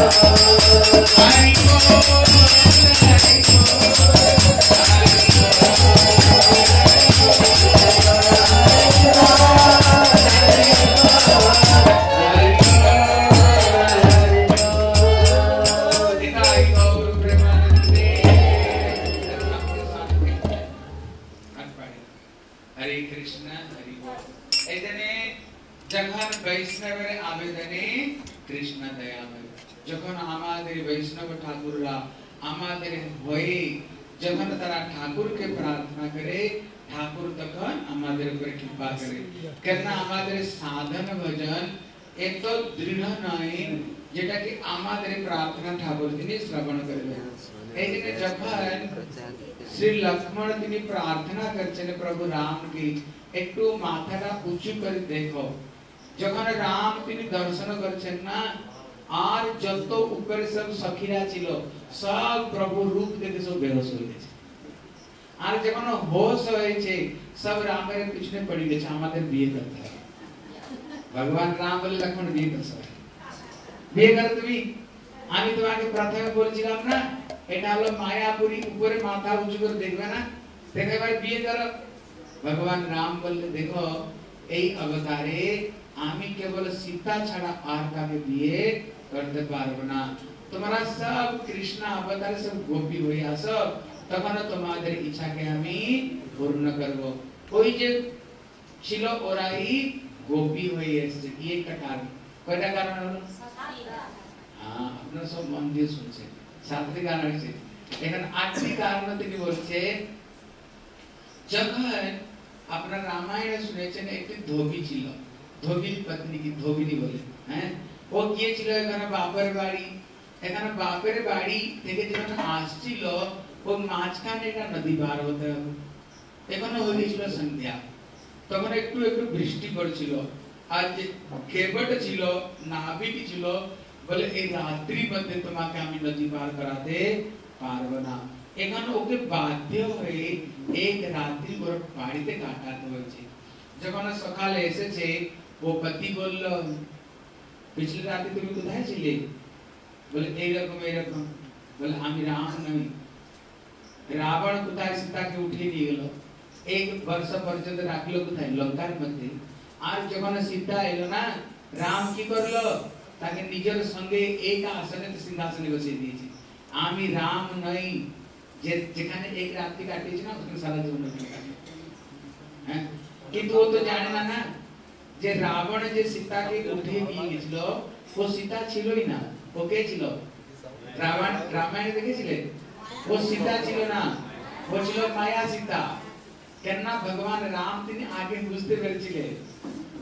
C: I
A: go, I go. નામના ઠાકોરજીને શ્રવણ કર્યું એને જખન શ્રી લક્ષ્મણજીની પ્રાર્થના કરશે ને પ્રભુ રામજી એટલું માથાના ઊંચું કરી દેખો যখন রাম তিনি দর্শন করছেন না আর যত উপরে সব সখীরা ছিল সব প্রভু রূপ দেখে সব বেহস হয়ে গেছে আর যখন হোশ হয়েছে সব রামের পিছনে পড়ে গেছে আমাদের বিয়ে করতে হবে ভগবান রাম বলে লক্ষ্মণ বিয়ে করতে হবে বিয়ে করে তুমি আমি তোমাকে প্রথমে বলছিলাম না এটা হলো মায়াপুরী উপরে মাথা উঁচু করে দেখবে না দেখে ভাই বিয়ে করো ভগবান রাম বললে দেখো এই অবতারে আমি কেবল সীতা ছাড়া আর কাকে বিয়ে করতে পারবো না তোমরা সব কৃষ্ণ অবতার সব গোপী হয়ে আসো তখন তোমাদের ইচ্ছাকে আমি পূর্ণ করব ওই যে ছিল ওরাই গোপী হয়ে এসেছে কি একটা কারণ কয়টা কারণ হলো আপনারা সব মন দিয়ে শুনছেন সাতটি গান হয়েছে এখানে আটটি গান তিনি বলছে যখন আপনারা রামায়ণে শুনেছেন একটি ধোবি ছিল ধোবির পত্নী কি ধোবিনী বলে হ্যাঁ ও গিয়েছিল এখানে বাপের বাড়ি, এখানে বাপের বাড়ি থেকে যখন আসছিল, ও মাঝখানে একটা নদী পার হতে হবে, এখানে হয়েছিল সন্ধ্যা। তখন একটু একটু বৃষ্টি পড়ছিল। আর যে কেবট ছিল নাবিক ছিল। বলে এই রাত্রি মধ্যে তোমাকে আমি নদী পার করাতে পারবো না এখানে ওকে বাধ্য হয়ে এক রাত্রি ওর বাড়িতে কাটাতে হয়েছে যখন সকালে এসেছে ও পতি বলল পিছলে রাতে তুমি কোথায় ছিলে বলে এইরকম এইরকম বলে আমি রাম নই রাবণ কোথায় সীতাকে উঠিয়ে নিয়ে গেল এক বর্ষ পর্যন্ত রাখলো কোথায় লঙ্কার মধ্যে আর যখন সীতা এলো না রাম কি করলো তাকে নিজের সঙ্গে এক আসনে সিংহাসনে বসিয়ে দিয়েছে। আমি রাম নই, যে যেখানে এক রাত্রি কাটিয়েছি না, ওখানে সারা জীবন হ্যাঁ? কিন্তু ও তো জানে না না যে রাবণ যে সীতাকে উঠিয়ে নিয়ে গেছিল, ও সীতা ছিলই না। ও কে ছিল? রাবণ, রামায়ণে দেখেছিলেন ও সীতা ছিল না। ও ছিল মায়া সীতা। কেননা ভগবান রাম তিনি আগে বুঝতে পেরেছিলেন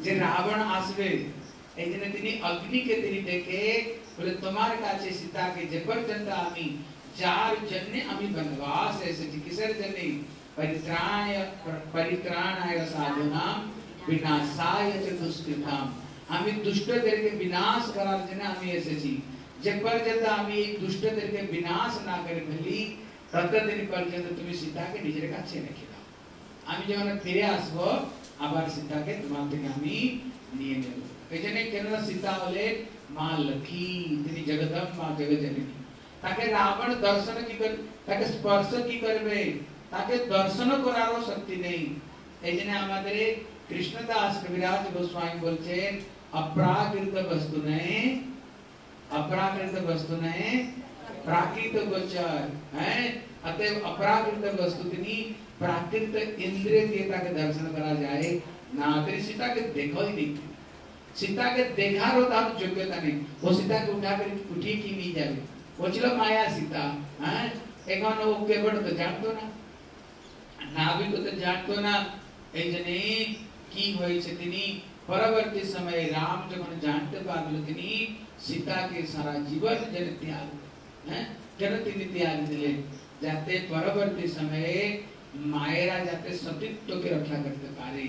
A: যে রাবণ আসবে। ඒ දින তিনি ಅಗ್ನಿಗೆ बोले तुम्हारे काचे सीता के ज़बरदस्त आमी चार जन्ने आमी वनवास ऐसे किसर जन्ने परित्राय परित्राणाय साधुनाम विनाशाय च दुष्कृताम आमी दुष्ट देर के विनाश करार जन्ने आमी ऐसे छी ज़बरदस्त आमी दुष्ट देर के विनाश ना करे भली तत्त दिन पर्यंत तुम्हें सीता के निजर আবার সীতাকে তোমার থেকে আমি নিয়ে यजने सीता सीतामले माँ लखी इतनी जगदम माँ जगजननी ताके रावण दर्शन की कर, ताके स्पर्श की करबे ताके दर्शन करारो शक्ति नहीं। এজন্য আমাদের কৃষ্ণদাস কবিরাজ গোস্বামী বলছেন অপ্রাকৃত वस्तु नहीं অপ্রাকৃত वस्तु नहीं, प्राकृत गोचर হ্যাঁ अतः अपराकृत वस्तु तिनी प्राकृत इंद्रिय के दर्शन करा जाए ना तेरी सीता के देखो ही नहीं। सीता के देखा रो तार तो योग्यता नहीं। वो सीता को उठा कर उठी की नहीं जावे बोचलो माया सीता हाँ? एक बार वो केवड़ तो जान तो ना। ना भी को तो जान तो ना। ए जने की होई छतिनी परवर्ती समय राम जब मन जानते बाद लतिनी सीता के सारा जीवन जन त्याग हैं? हाँ? जन तिनी त्याग दिले। जाते परवर्ती समय मायरा जाते सतीत्व के रक्षा करते पारी।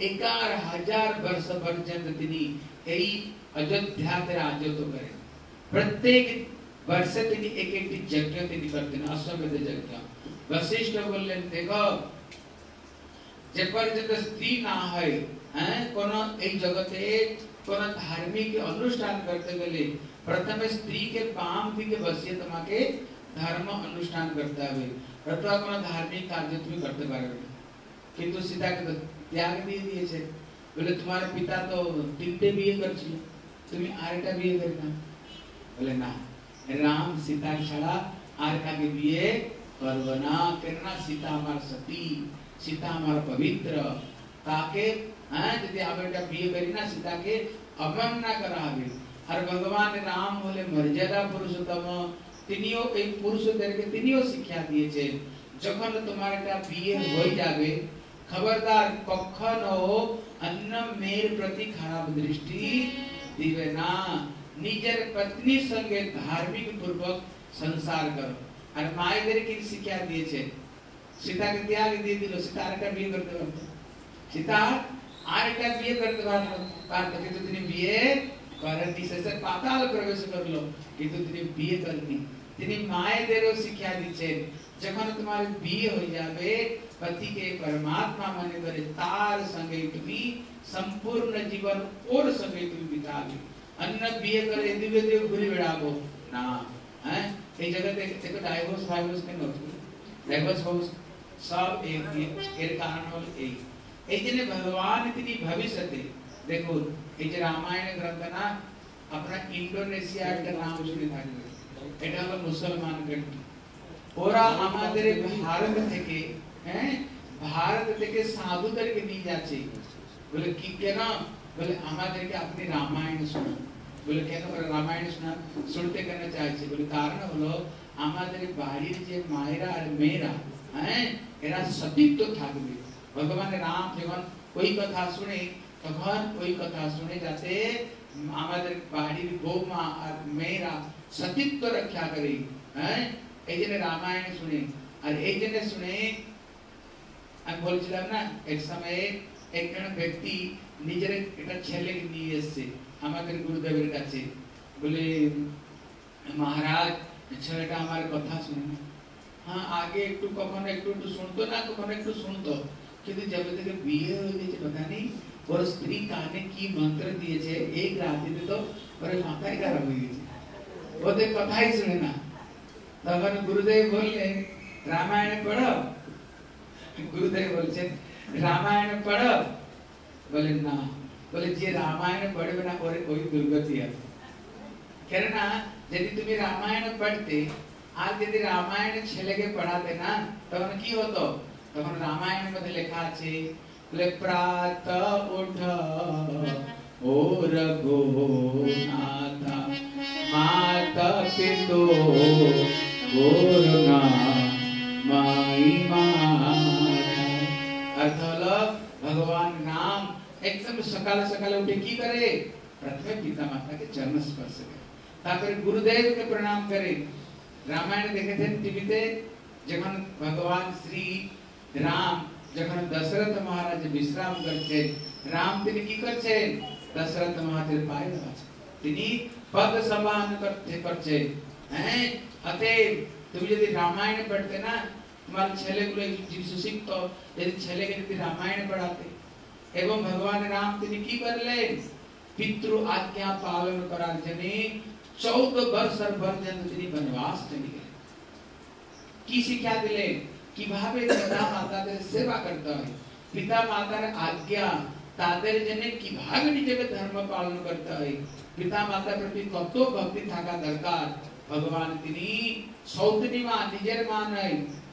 A: एकार हज़ार वर्ष पर चंद्र दिनी अयोध्या के राज्य तो करे। प्रत्येक वर्ष दिनी एक एक जगह के निकलते ना आश्रम के वशिष्ठ बोले देखो, जब पर जब स्त्री ना है, हैं, कोनो एक जगह से कोनो धार्मिक अनुष्ठान करते गले प्रथम स्त्री के पाम थी के वशीय तमा के धर्म अनुष्ठान करता है प्रथम कोनो धार्मिक कार्य तुम्हें करते बारे किंतु सीता के ত্যাগ দিয়ে দিয়েছে বলে তোমার পিতা তো তিনটে বিয়ে করছিল তুমি আরেকটা বিয়ে করি না বলে না রাম সীতা ছাড়া আর কাকে বিয়ে করব না কেননা সীতা আমার সতী সীতা আমার পবিত্র তাকে হ্যাঁ যদি আমি এটা বিয়ে করি না সীতাকে অবমাননা করা হবে আর ভগবান রাম হলে মর্যাদা পুরুষোত্তম তিনিও এই পুরুষদেরকে তিনিও শিক্ষা দিয়েছেন যখন তোমার এটা বিয়ে হয়ে যাবে খবরদার কখনো অন্য মেয়ের প্রতি খারাপ দৃষ্টি দিবে না নিজের পত্নী সঙ্গে ধার্মিক পূর্বক সংসার করো আর মায়েদের কি শিক্ষা দিয়েছে সীতাকে ত্যাগ দিয়ে দিল সীতা আরেকটা বিয়ে করতে পারতো সীতা আরেকটা বিয়ে করতে পারতো কিন্তু তিনি বিয়ে করেননি শেষে পাতাল প্রবেশ করল কিন্তু তিনি বিয়ে করেননি তিনি মায়েদেরও শিক্ষা দিচ্ছেন যখন তোমার বিয়ে হয়ে যাবে পতিকে परमात्मा মনে করে তার সঙ্গে তুমি সম্পূর্ণ জীবন ওর সঙ্গে তুমি বিতাবে অন্য বিয়ে করে দিবে দিবে ঘুরে বেড়াবো না হ্যাঁ এই জগতে দেখো ডাইভোর্স ফাইভোর্স কেন ডাইভোর্স ফাইভোর্স সব এই এর কারণ হল এই এই জন্য ভগবান তিনি ভবিষ্যতে দেখুন এই যে রামায়ণ গ্রন্থ না আপনার ইন্ডোনেশিয়া একটা নাম শুনে থাকবে এটা হলো মুসলমান কান্ট্রি ওরা আমাদের ভারত থেকে হ্যাঁ ভারত থেকে সাধুদেরকে নিয়ে যাচ্ছে বলে কি কেন বলে আমাদেরকে আপনি রামায়ণ শোনান বলে কেন বলে রামায়ণ শোনান শুনতে কেন চাইছে বলে কারণ হলো আমাদের বাড়ির যে মায়েরা আর মেয়েরা হ্যাঁ এরা সতীত্ব থাকবে ভগবান রাম যখন ওই কথা শুনে তখন ওই কথা শুনে যাতে আমাদের বাড়ির বৌমা আর মেয়েরা সতীত্ব রক্ষা করে হ্যাঁ এই জন্য রামায়ণ শুনে আর এই জন্য শুনে আমি বলছিলাম না এক সময়ে একজন ব্যক্তি নিজের একটা ছেলেকে নিয়ে এসছে, আমাদের গুরুদেবের কাছে। বলে, মহারাজ, ছেলেটা আমার কথা শুনে। হ্যাঁ আগে একটু কখনো একটু একটু শুনতো না, কখনো একটু শুনতো। কিন্তু যবে থেকে বিয়ে হয়ে গেছে, কথা নেই। ওর স্ত্রী কানে কি মন্ত্র দিয়েছে, এই রাত্রিতে তো ওর মাথায় খারাপ হয়ে গেছে। ওদের কথাই শুনে না। তখন গুরুদেব বললেন, রামায়ণ পড়ো गुरुदेव रामायण पढ़ बोले ना बोले जी रामायण पढ़ बिना और कोई दुर्गति है कह ना यदि तुम्हें रामायण पढ़ते आज यदि रामायण छेले के पढ़ाते ना तो उन की हो तो उन रामायण में लिखा छे बोले प्रात उठ ओ रघुनाथ माता पितो गोरना माई माँ अर्थवल भगवान नाम एकदम सकाल सकाल उठे की करे? प्रथम पिता माता के चरण स्पर्श करे। गुरुदेव के प्रणाम करे। रामायण देखे थे टीवी पे, जखन भगवान श्री राम, जखन दशरथ महाराज विश्राम करते राम तिनी की करते दशरथ महाराज पाए तिनी पद समान करते करछे हैं? अतएव, तुम यदि रामायण पढ़ते ना করতে করছেন হ্যাঁ অতএব তুমি যদি রামায়ণ পড়তে না তোমার ছেলেগুলো সুশিক্ত যদি ছেলেকে যদি রামায়ণ পড়াতে এবং ভগবান রাম তিনি কি করলেন পিতৃ আজ্ঞা পালন করার জন্য চৌদ্দ বর্ষর পর্যন্ত তিনি বনবাস চলে গেলেন কি শিক্ষা দিলেন কিভাবে পিতা মাতাদের সেবা করতে হয় পিতা মাতার আজ্ঞা তাদের জন্য কিভাবে নিজেকে ধর্ম পালন করতে হয় পিতা মাতার প্রতি কত ভক্তি থাকা দরকার ভগবান তিনি সৌতনী মা নিজের মা নয়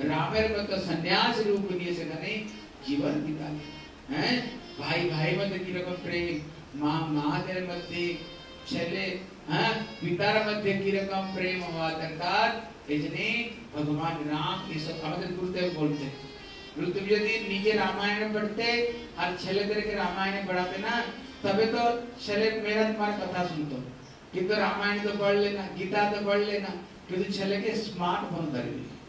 A: रामेर में तो संन्यास रूप नहीं से कने जीवन बिता हैं? भाई भाई मध्य की रकम प्रेम, माँ माँ तेरे मध्य चले। हाँ? पिता मध्य की रकम प्रेम हुआ तरकार इसने भगवान राम ये सब हमारे गुरुदेव बोलते हैं। गुरुदेव यदि नीचे रामायण पढ़ते और छले तेरे के रामायण पढ़ाते ना, तबे तो छले मेरा तुम्हारे कथा सुनते कि तो रामायण तो पढ़ लेना, गीता तो पढ़ लेना किंतु तो छले के स्मार्टफ़ोन कर लेना।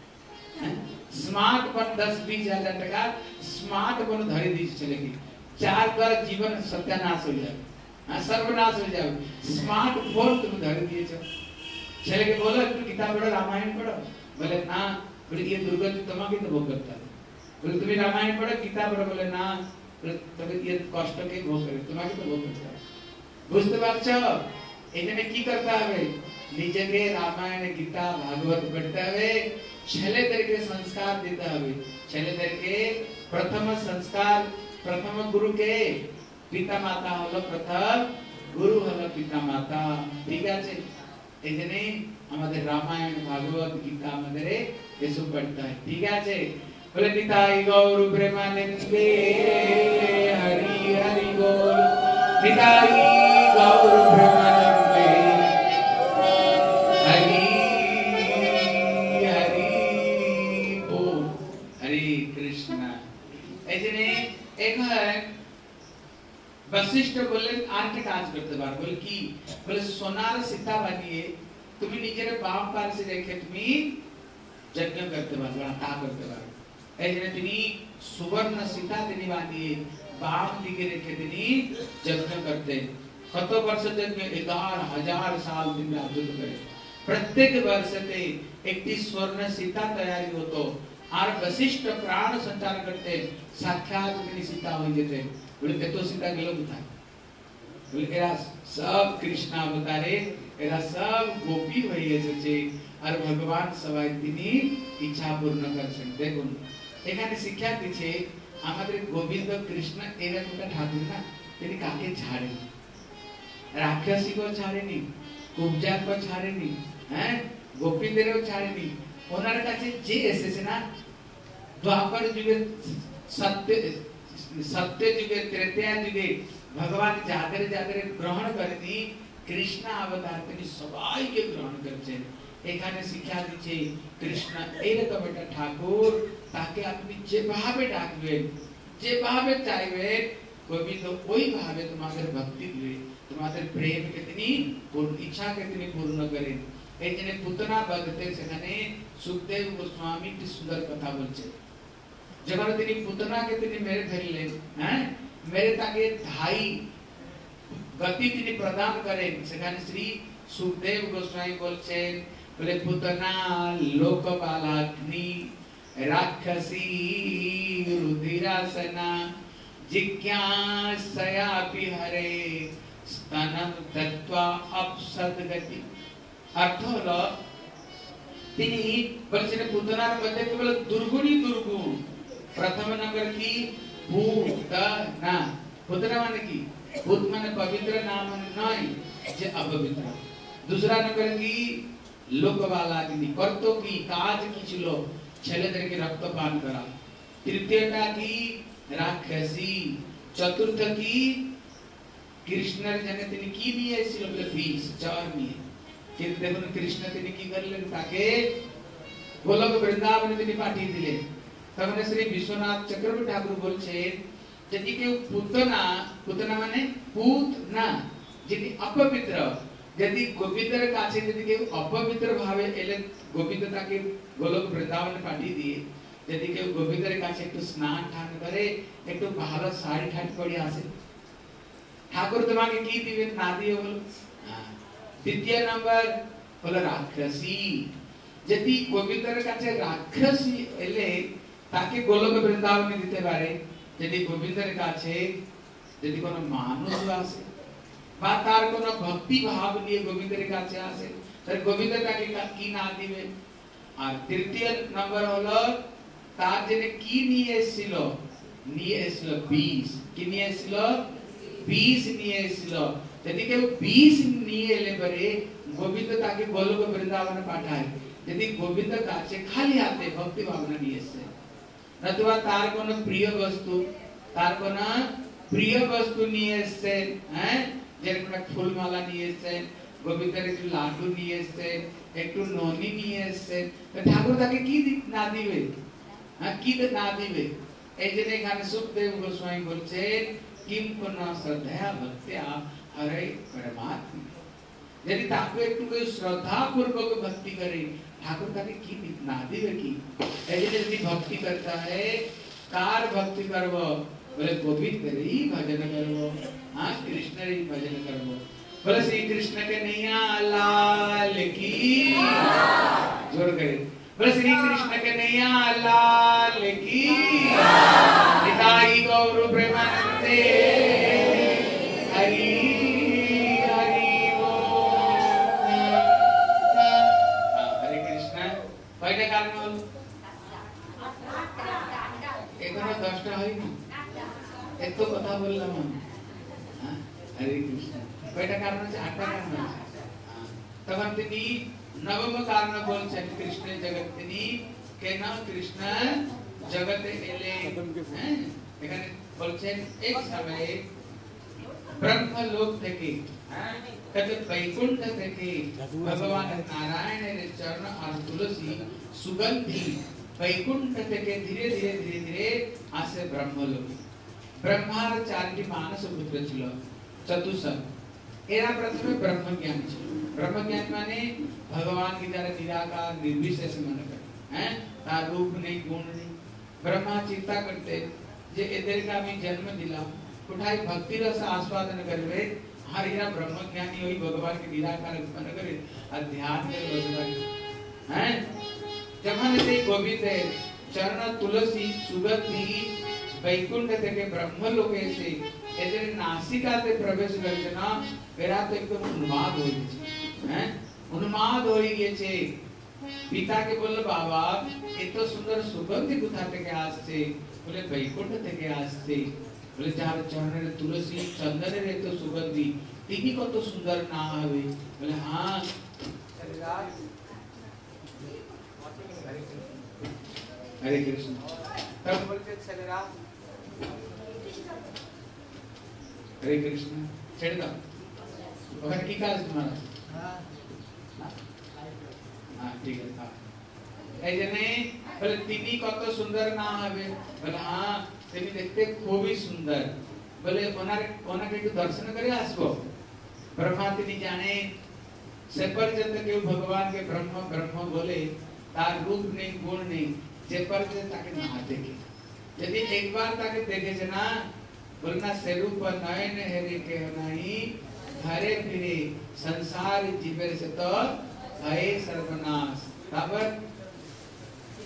A: સ્માર્ટપણ દસ बीस हज़ार टका સ્માર્ટપણ ધરી દીધી છે લેકી ચાર દ્વારા જીવન સત્યાનાશ હોઈ જાય આ સર્વનાશ હોઈ જાય સ્માર્ટફોન તમે ધરી દીએ છો છેલે કે બોલો તું ગીતા પઢો રામાયણ પઢો બોલે ના બોલે ये दुर्गति તમા કે ભોગ કરતા बोले तुम्हें रामायण पढ़ो गीता पढ़ो बोले ना তবে ये কষ্ট কে ভোগ করে তোমাকে তো ভোগ করতে হবে বুঝতে পারছো এখানে কি করতে হবে নিজেকে রামায়ণ গীতা ভাগবত পড়তে হবে ছেলেদেরকে সংস্কার দিতে হবে ছেলেদেরকে প্রথম সংস্কার প্রথম গুরু কে পিতা মাতা হলো প্রথম গুরু হলো পিতা মাতা ঠিক আছে এই জন্য আমাদের রামায়ণ ভাগবত গীতা আমাদের এসব পড়তে হয় ঠিক আছে বলে নিতাই গৌর প্রেমানন্দে হরি হরি বল নিতাই গৌর প্রেমানন্দে এখন বশিষ্ঠ বললেন আর কি কাজ করতে পারো বলে কি বলে সোনার সীতা বানিয়ে তুমি নিজের বাপ পার সে রেখে তুমি যজ্ঞ করতে পারো তা করতে পারো এই জন্য তিনি সুবর্ণ সীতা তিনি বানিয়ে বাপ দিকে রেখে তিনি যজ্ঞ করতে কত বর্ষ যজ্ঞ এগার হাজার সাল তিনি রাজত্ব করে প্রত্যেক বর্ষতে একটি স্বর্ণ সীতা তৈরি হতো আর বশিষ্ঠ প্রাণ संचार करते साक्षात তিনি সীতা হয়ে যেতে বলে এত সীতা গেল কোথায় বলে এরা সব কৃষ্ণ অবতারে এরা সব গোপী হয়ে এসেছে আর ভগবান সবাই তিনি ইচ্ছা পূর্ণ করছেন দেখুন এখানে শিক্ষা দিচ্ছে আমাদের গোবিন্দ কৃষ্ণ এরকম একটা ঠাকুর না তিনি কাকে ছাড়েন রাক্ষসীকেও ছাড়েনি কুবজাকেও ছাড়েনি হ্যাঁ গোপীদেরও ছাড়েনি ওনার কাছে যে এসেছে না দ্বাপর যুগে সত্য সত্য যুগে ত্রেতা যুগে ভগবান যাদের যাদের গ্রহণ করেনি কৃষ্ণ অবতার তিনি সবাইকে গ্রহণ করছেন এখানে শিক্ষা দিচ্ছে কৃষ্ণ এইরকম একটা ঠাকুর তাকে আপনি যেভাবে ডাকবেন যেভাবে চাইবেন গোবিন্দ ওইভাবে তোমাদের ভক্তি দিবে তোমাদের প্রেমকে তিনি ইচ্ছাকে তিনি পূর্ণ করেন এই জন্য পুতনা বলতে সেখানে সুখদেব গোস্বামী একটি সুন্দর কথা বলছে যখন তিনি পুতনাকে তিনি মেরে ফেললেন হ্যাঁ মেরে তাকে ধাই গতি তিনি প্রদান করেন সেখানে শ্রী সুখদেব গোস্বামী বলছেন বলে পুতনা লোকপালাগ্নি রাক্ষসী রুধিরাসনা জিজ্ঞাসয়াপি হরে স্তনম দত্ত্বা অপসদ্গতি অর্থ হলো তিনি বলছেন পুতনার মধ্যে কেবল দুর্গুণই দুর্গুণ प्रथम नंबर की भूतना पुत्र मन की भूत माने पवित्र नाम नहीं जे अपवित्र। दूसरा नंबर की लोकवालाग्नि कर्तो की काज की चलो छले तरह के रक्तपान करा। तृतीयता की राक्षसी। चतुर्थ की कृष्ण जने तिने की भी है इसलिए बोले फ़ीस चार में फिर देखो कृष्ण तिने की कर ले ताके वो लोग वृंदावन तिने पाठी दिले। শ্রী বিশ্বনাথ চক্রবর্তী ঠাকুর বলছেন যদি কেউ পুতনা পুতনা মানে পুত না যিনি অপবিত্র যদি গোবিন্দের কাছে যদি কেউ অপবিত্র ভাবে এলে গোবিন্দ তাকে গোলক বৃন্দাবনে পাঠিয়ে দিয়ে যদি কেউ গোবিন্দের কাছে একটু স্নান টান করে একটু ভালো শাড়ি ঠাট করে আসে ঠাকুর তোমাকে কি দিবেন না দিয়ে বলো হ্যাঁ। দ্বিতীয় নম্বর হলো রাক্ষসী যদি গোবিন্দের কাছে রাক্ষসী এলে তাকে গোলক বৃন্দাবনে দিতে পারে যদি গোবিন্দের কাছে যদি কোনো মানুষ আসে বা তার কোনো ভক্তি ভাব নিয়ে গোবিন্দের কাছে আসে তাহলে গোবিন্দ তাকে কি না দিবে আর তৃতীয় নম্বর হলো তার জন্য কি নিয়ে এসেছিল নিয়ে এসেছিল বিষ কি নিয়ে এসেছিল বিষ নিয়ে এসেছিল যদি কেউ বিষ নিয়ে এলে পরে গোবিন্দ তাকে গোলক বৃন্দাবনে পাঠায় যদি গোবিন্দ কাছে খালি হাতে ভক্তি ভাবনা নিয়ে এসছে নতুবা তার কোন প্রিয় বস্তু তার কোন প্রিয় বস্তু নিয়ে এসছেন হ্যাঁ যেরকম ফুলমালা নিয়ে এসছেন গোবিন্দের একটু লাড্ডু নিয়ে এসছেন একটু ননি নিয়ে এসছেন ঠাকুর তাকে কি না দিবে হ্যাঁ কি না দিবে এই জন্য এখানে সুখদেব গোস্বামী বলছেন কিম কোন শ্রদ্ধা ভক্তিয়া হরে পরমাত্মা যদি তাকে একটু শ্রদ্ধা পূর্বক ভক্তি করে ठाकुर का की ना दिवे की? ऐसे भक्ति करता है कार भक्ति करवो, बोले गोविंद री भजन करवो हाँ कृष्ण री भजन करवो, बोले श्री कृष्ण के नैया लाल की ज़ोर करे, बोले श्री कृष्ण के नैया लाल की, निताई गौर प्रेमानंदे এত কথা বললাম আমি হ্যাঁ? হরে কৃষ্ণ কয়টা কারণ আছে আটটা কারণ আছে হ্যাঁ। তখন তিনি নবম কারণ বলছেন কৃষ্ণের জগৎ তিনি কেন কৃষ্ণ জগতে এলে হ্যাঁ? এখানে বলছেন এক সময়ে ব্রহ্মলোক থেকে कहते वैकुंठ থেকে ভগবান নারায়ণের চরণ আর তুলসী সুগন্ধি বৈকুণ্ঠ থেকে ধীরে ধীরে ধীরে ধীরে আসে ব্রহ্মলোক ব্রহ্মার চারটি মানস পুত্র ছিল চতুষ এরা প্রথমে ব্রহ্মজ্ঞান ছিল ব্রহ্মজ্ঞান মানে ভগবান কি দ্বারা নিরাকার নির্বিশেষ মনে করে হ্যাঁ তার রূপ নেই গুণ নেই ব্রহ্মা চিন্তা করতে যে এদেরকে আমি জন্ম দিলাম কোথায় ভক্তি রস আস্বাদন করবে আর এরা ব্রহ্মজ্ঞানী ওই ভগবানকে নিরাকার উৎপন্ন করে আর ধ্যান করে ವೈಕುಂಠದಕ್ಕೆ ಬ್ರಹ್ಮಲೋಕೇಸಿ ಎದರೆ ನಾಸಿಕಾತೆ ಪ್ರವೇಶ કરજે ના પેરા તો એકદમ ઉન્માદ હોય છે હે ઉન્માદ હોય ગયે છે પિતા કે બોલ બાબા એ તો સુંદર સુગંધી કુથા તે કે આસ છે બોલે વૈકુંઠ તે કે આસ છે બોલે ચાર ચરણે તુલસી ચંદન રે તો સુગંધી તીની કો તો સુંદર ના આવે બોલે હા हरे कृष्ण तब बोलते चले राम হরে কৃষ্ণ ছেড়ে দাও ওখানে কি কাজ তোমার হ্যাঁ ঠিক আছে এই জন্য বলে তিনি কত সুন্দর না হবে বলে হ্যাঁ তিনি দেখতে খুবই সুন্দর বলে ওনার ওনাকে একটু দর্শন করে আসবো ব্রহ্মা তিনি জানে সে পর্যন্ত কেউ ভগবানকে ব্রহ্ম ব্রহ্ম বলে তার রূপ নেই গুণ নেই যে পর্যন্ত তাকে না यदि एक बार तक देखे जना, बोलना स्वरूप नयन हेरे के नहीं, हरे फिरे संसार जीवन से तो भय सर्वनाश। तबर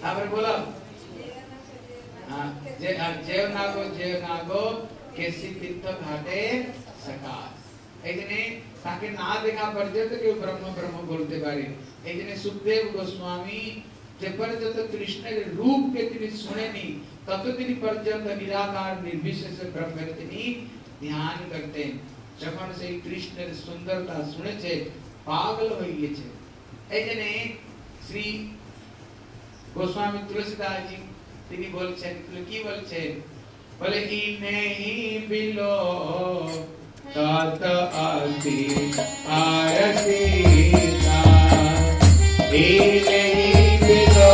A: तबर बोलो। हाँ जे हाँ, जेव नागो जेव नागो, कैसी तीर्थ घाटे सकाश। एक ने ताके ना देखा पड़ जाए तो क्यों ब्रह्म ब्रह्म बोलते बारे। एक ने सुखदेव गोस्वामी যে পর্যন্ত কৃষ্ণের রূপকে তিনি শুনেনি ততদিন পর্যন্ত নিরাকার নির্বিশেষ ব্রহ্মের তিনি ধ্যান করতেন যখন সেই কৃষ্ণের সুন্দরতা শুনেছে পাগল হয়ে গিয়েছে এই জন্য শ্রী গোস্বামী তুলসীদাস জি তিনি বলছেন কি বলছেন বলে ই নেহি বিলো তত আতি আরতি ই নেহি ो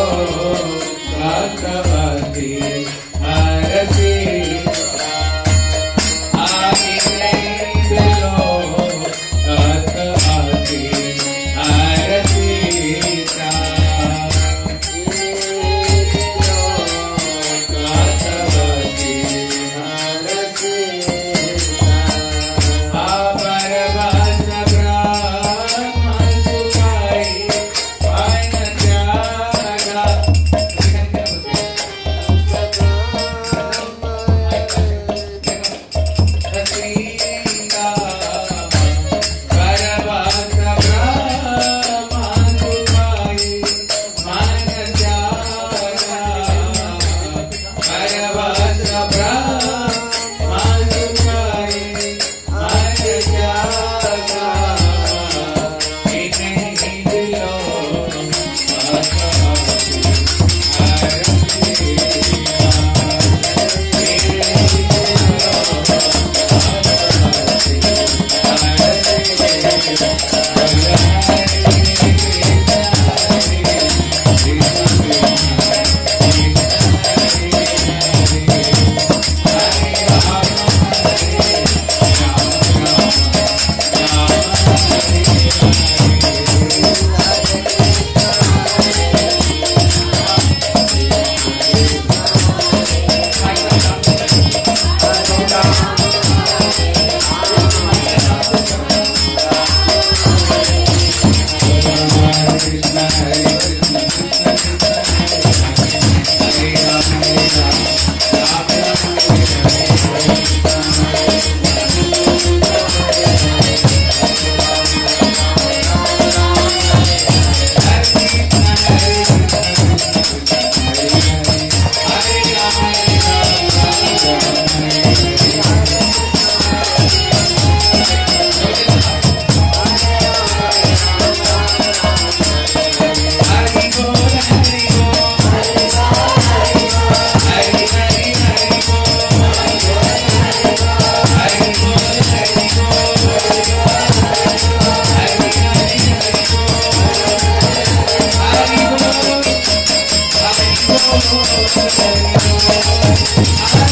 A: हरि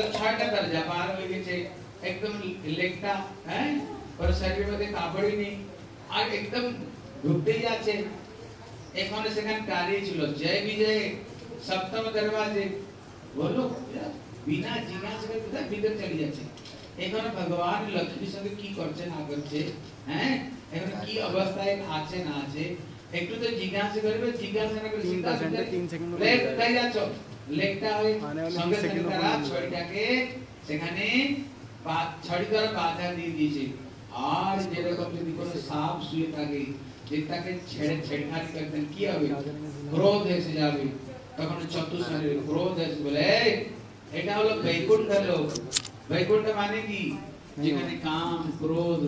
A: তারপর ছয়টা দরজা পার হয়ে গেছে একদম লেকটা হ্যাঁ ওর শরীরের মধ্যে কাপড়ই নেই আর একদম ঢুকতেই আছে এখানে সেখানে দাঁড়িয়ে ছিল জয় বিজয় সপ্তম দরওয়াজে বলো বিনা জিজ্ঞাসা করে কোথায় ভিতর চলে যাচ্ছে এখানে ভগবান লক্ষ্মীর সঙ্গে কি করছে না করছে হ্যাঁ এখানে কি অবস্থায় আছে না আছে একটু তো জিজ্ঞাসা করবে জিজ্ঞাসা না করে তিন সিধা percent সিধা
B: তিন second মতো লেফট
A: হয়ে হয়ে যাচ্ছ লেফটটা হয়ে আনে হলে সঙ্গে তিন সঙ্গে second তারা মতো হয়ে যাবে। ছড়িটাকে সেখানে বা- ছড়ি দ্বারা বাধা দিয়ে দিয়েছে আর যেরকম যদি কোনো সাপ শুয়ে থাকে যে তাকে ছেড়ে ছেড়খানি করতেন কি হবে ক্রোধ এসে যাবে তখন চতুর্শরীর ক্রোধ এসে বলে "এই, এটা হলো বৈকুণ্ঠ লোক বৈকুণ্ঠ মানে কি যেখানে কাম ক্রোধ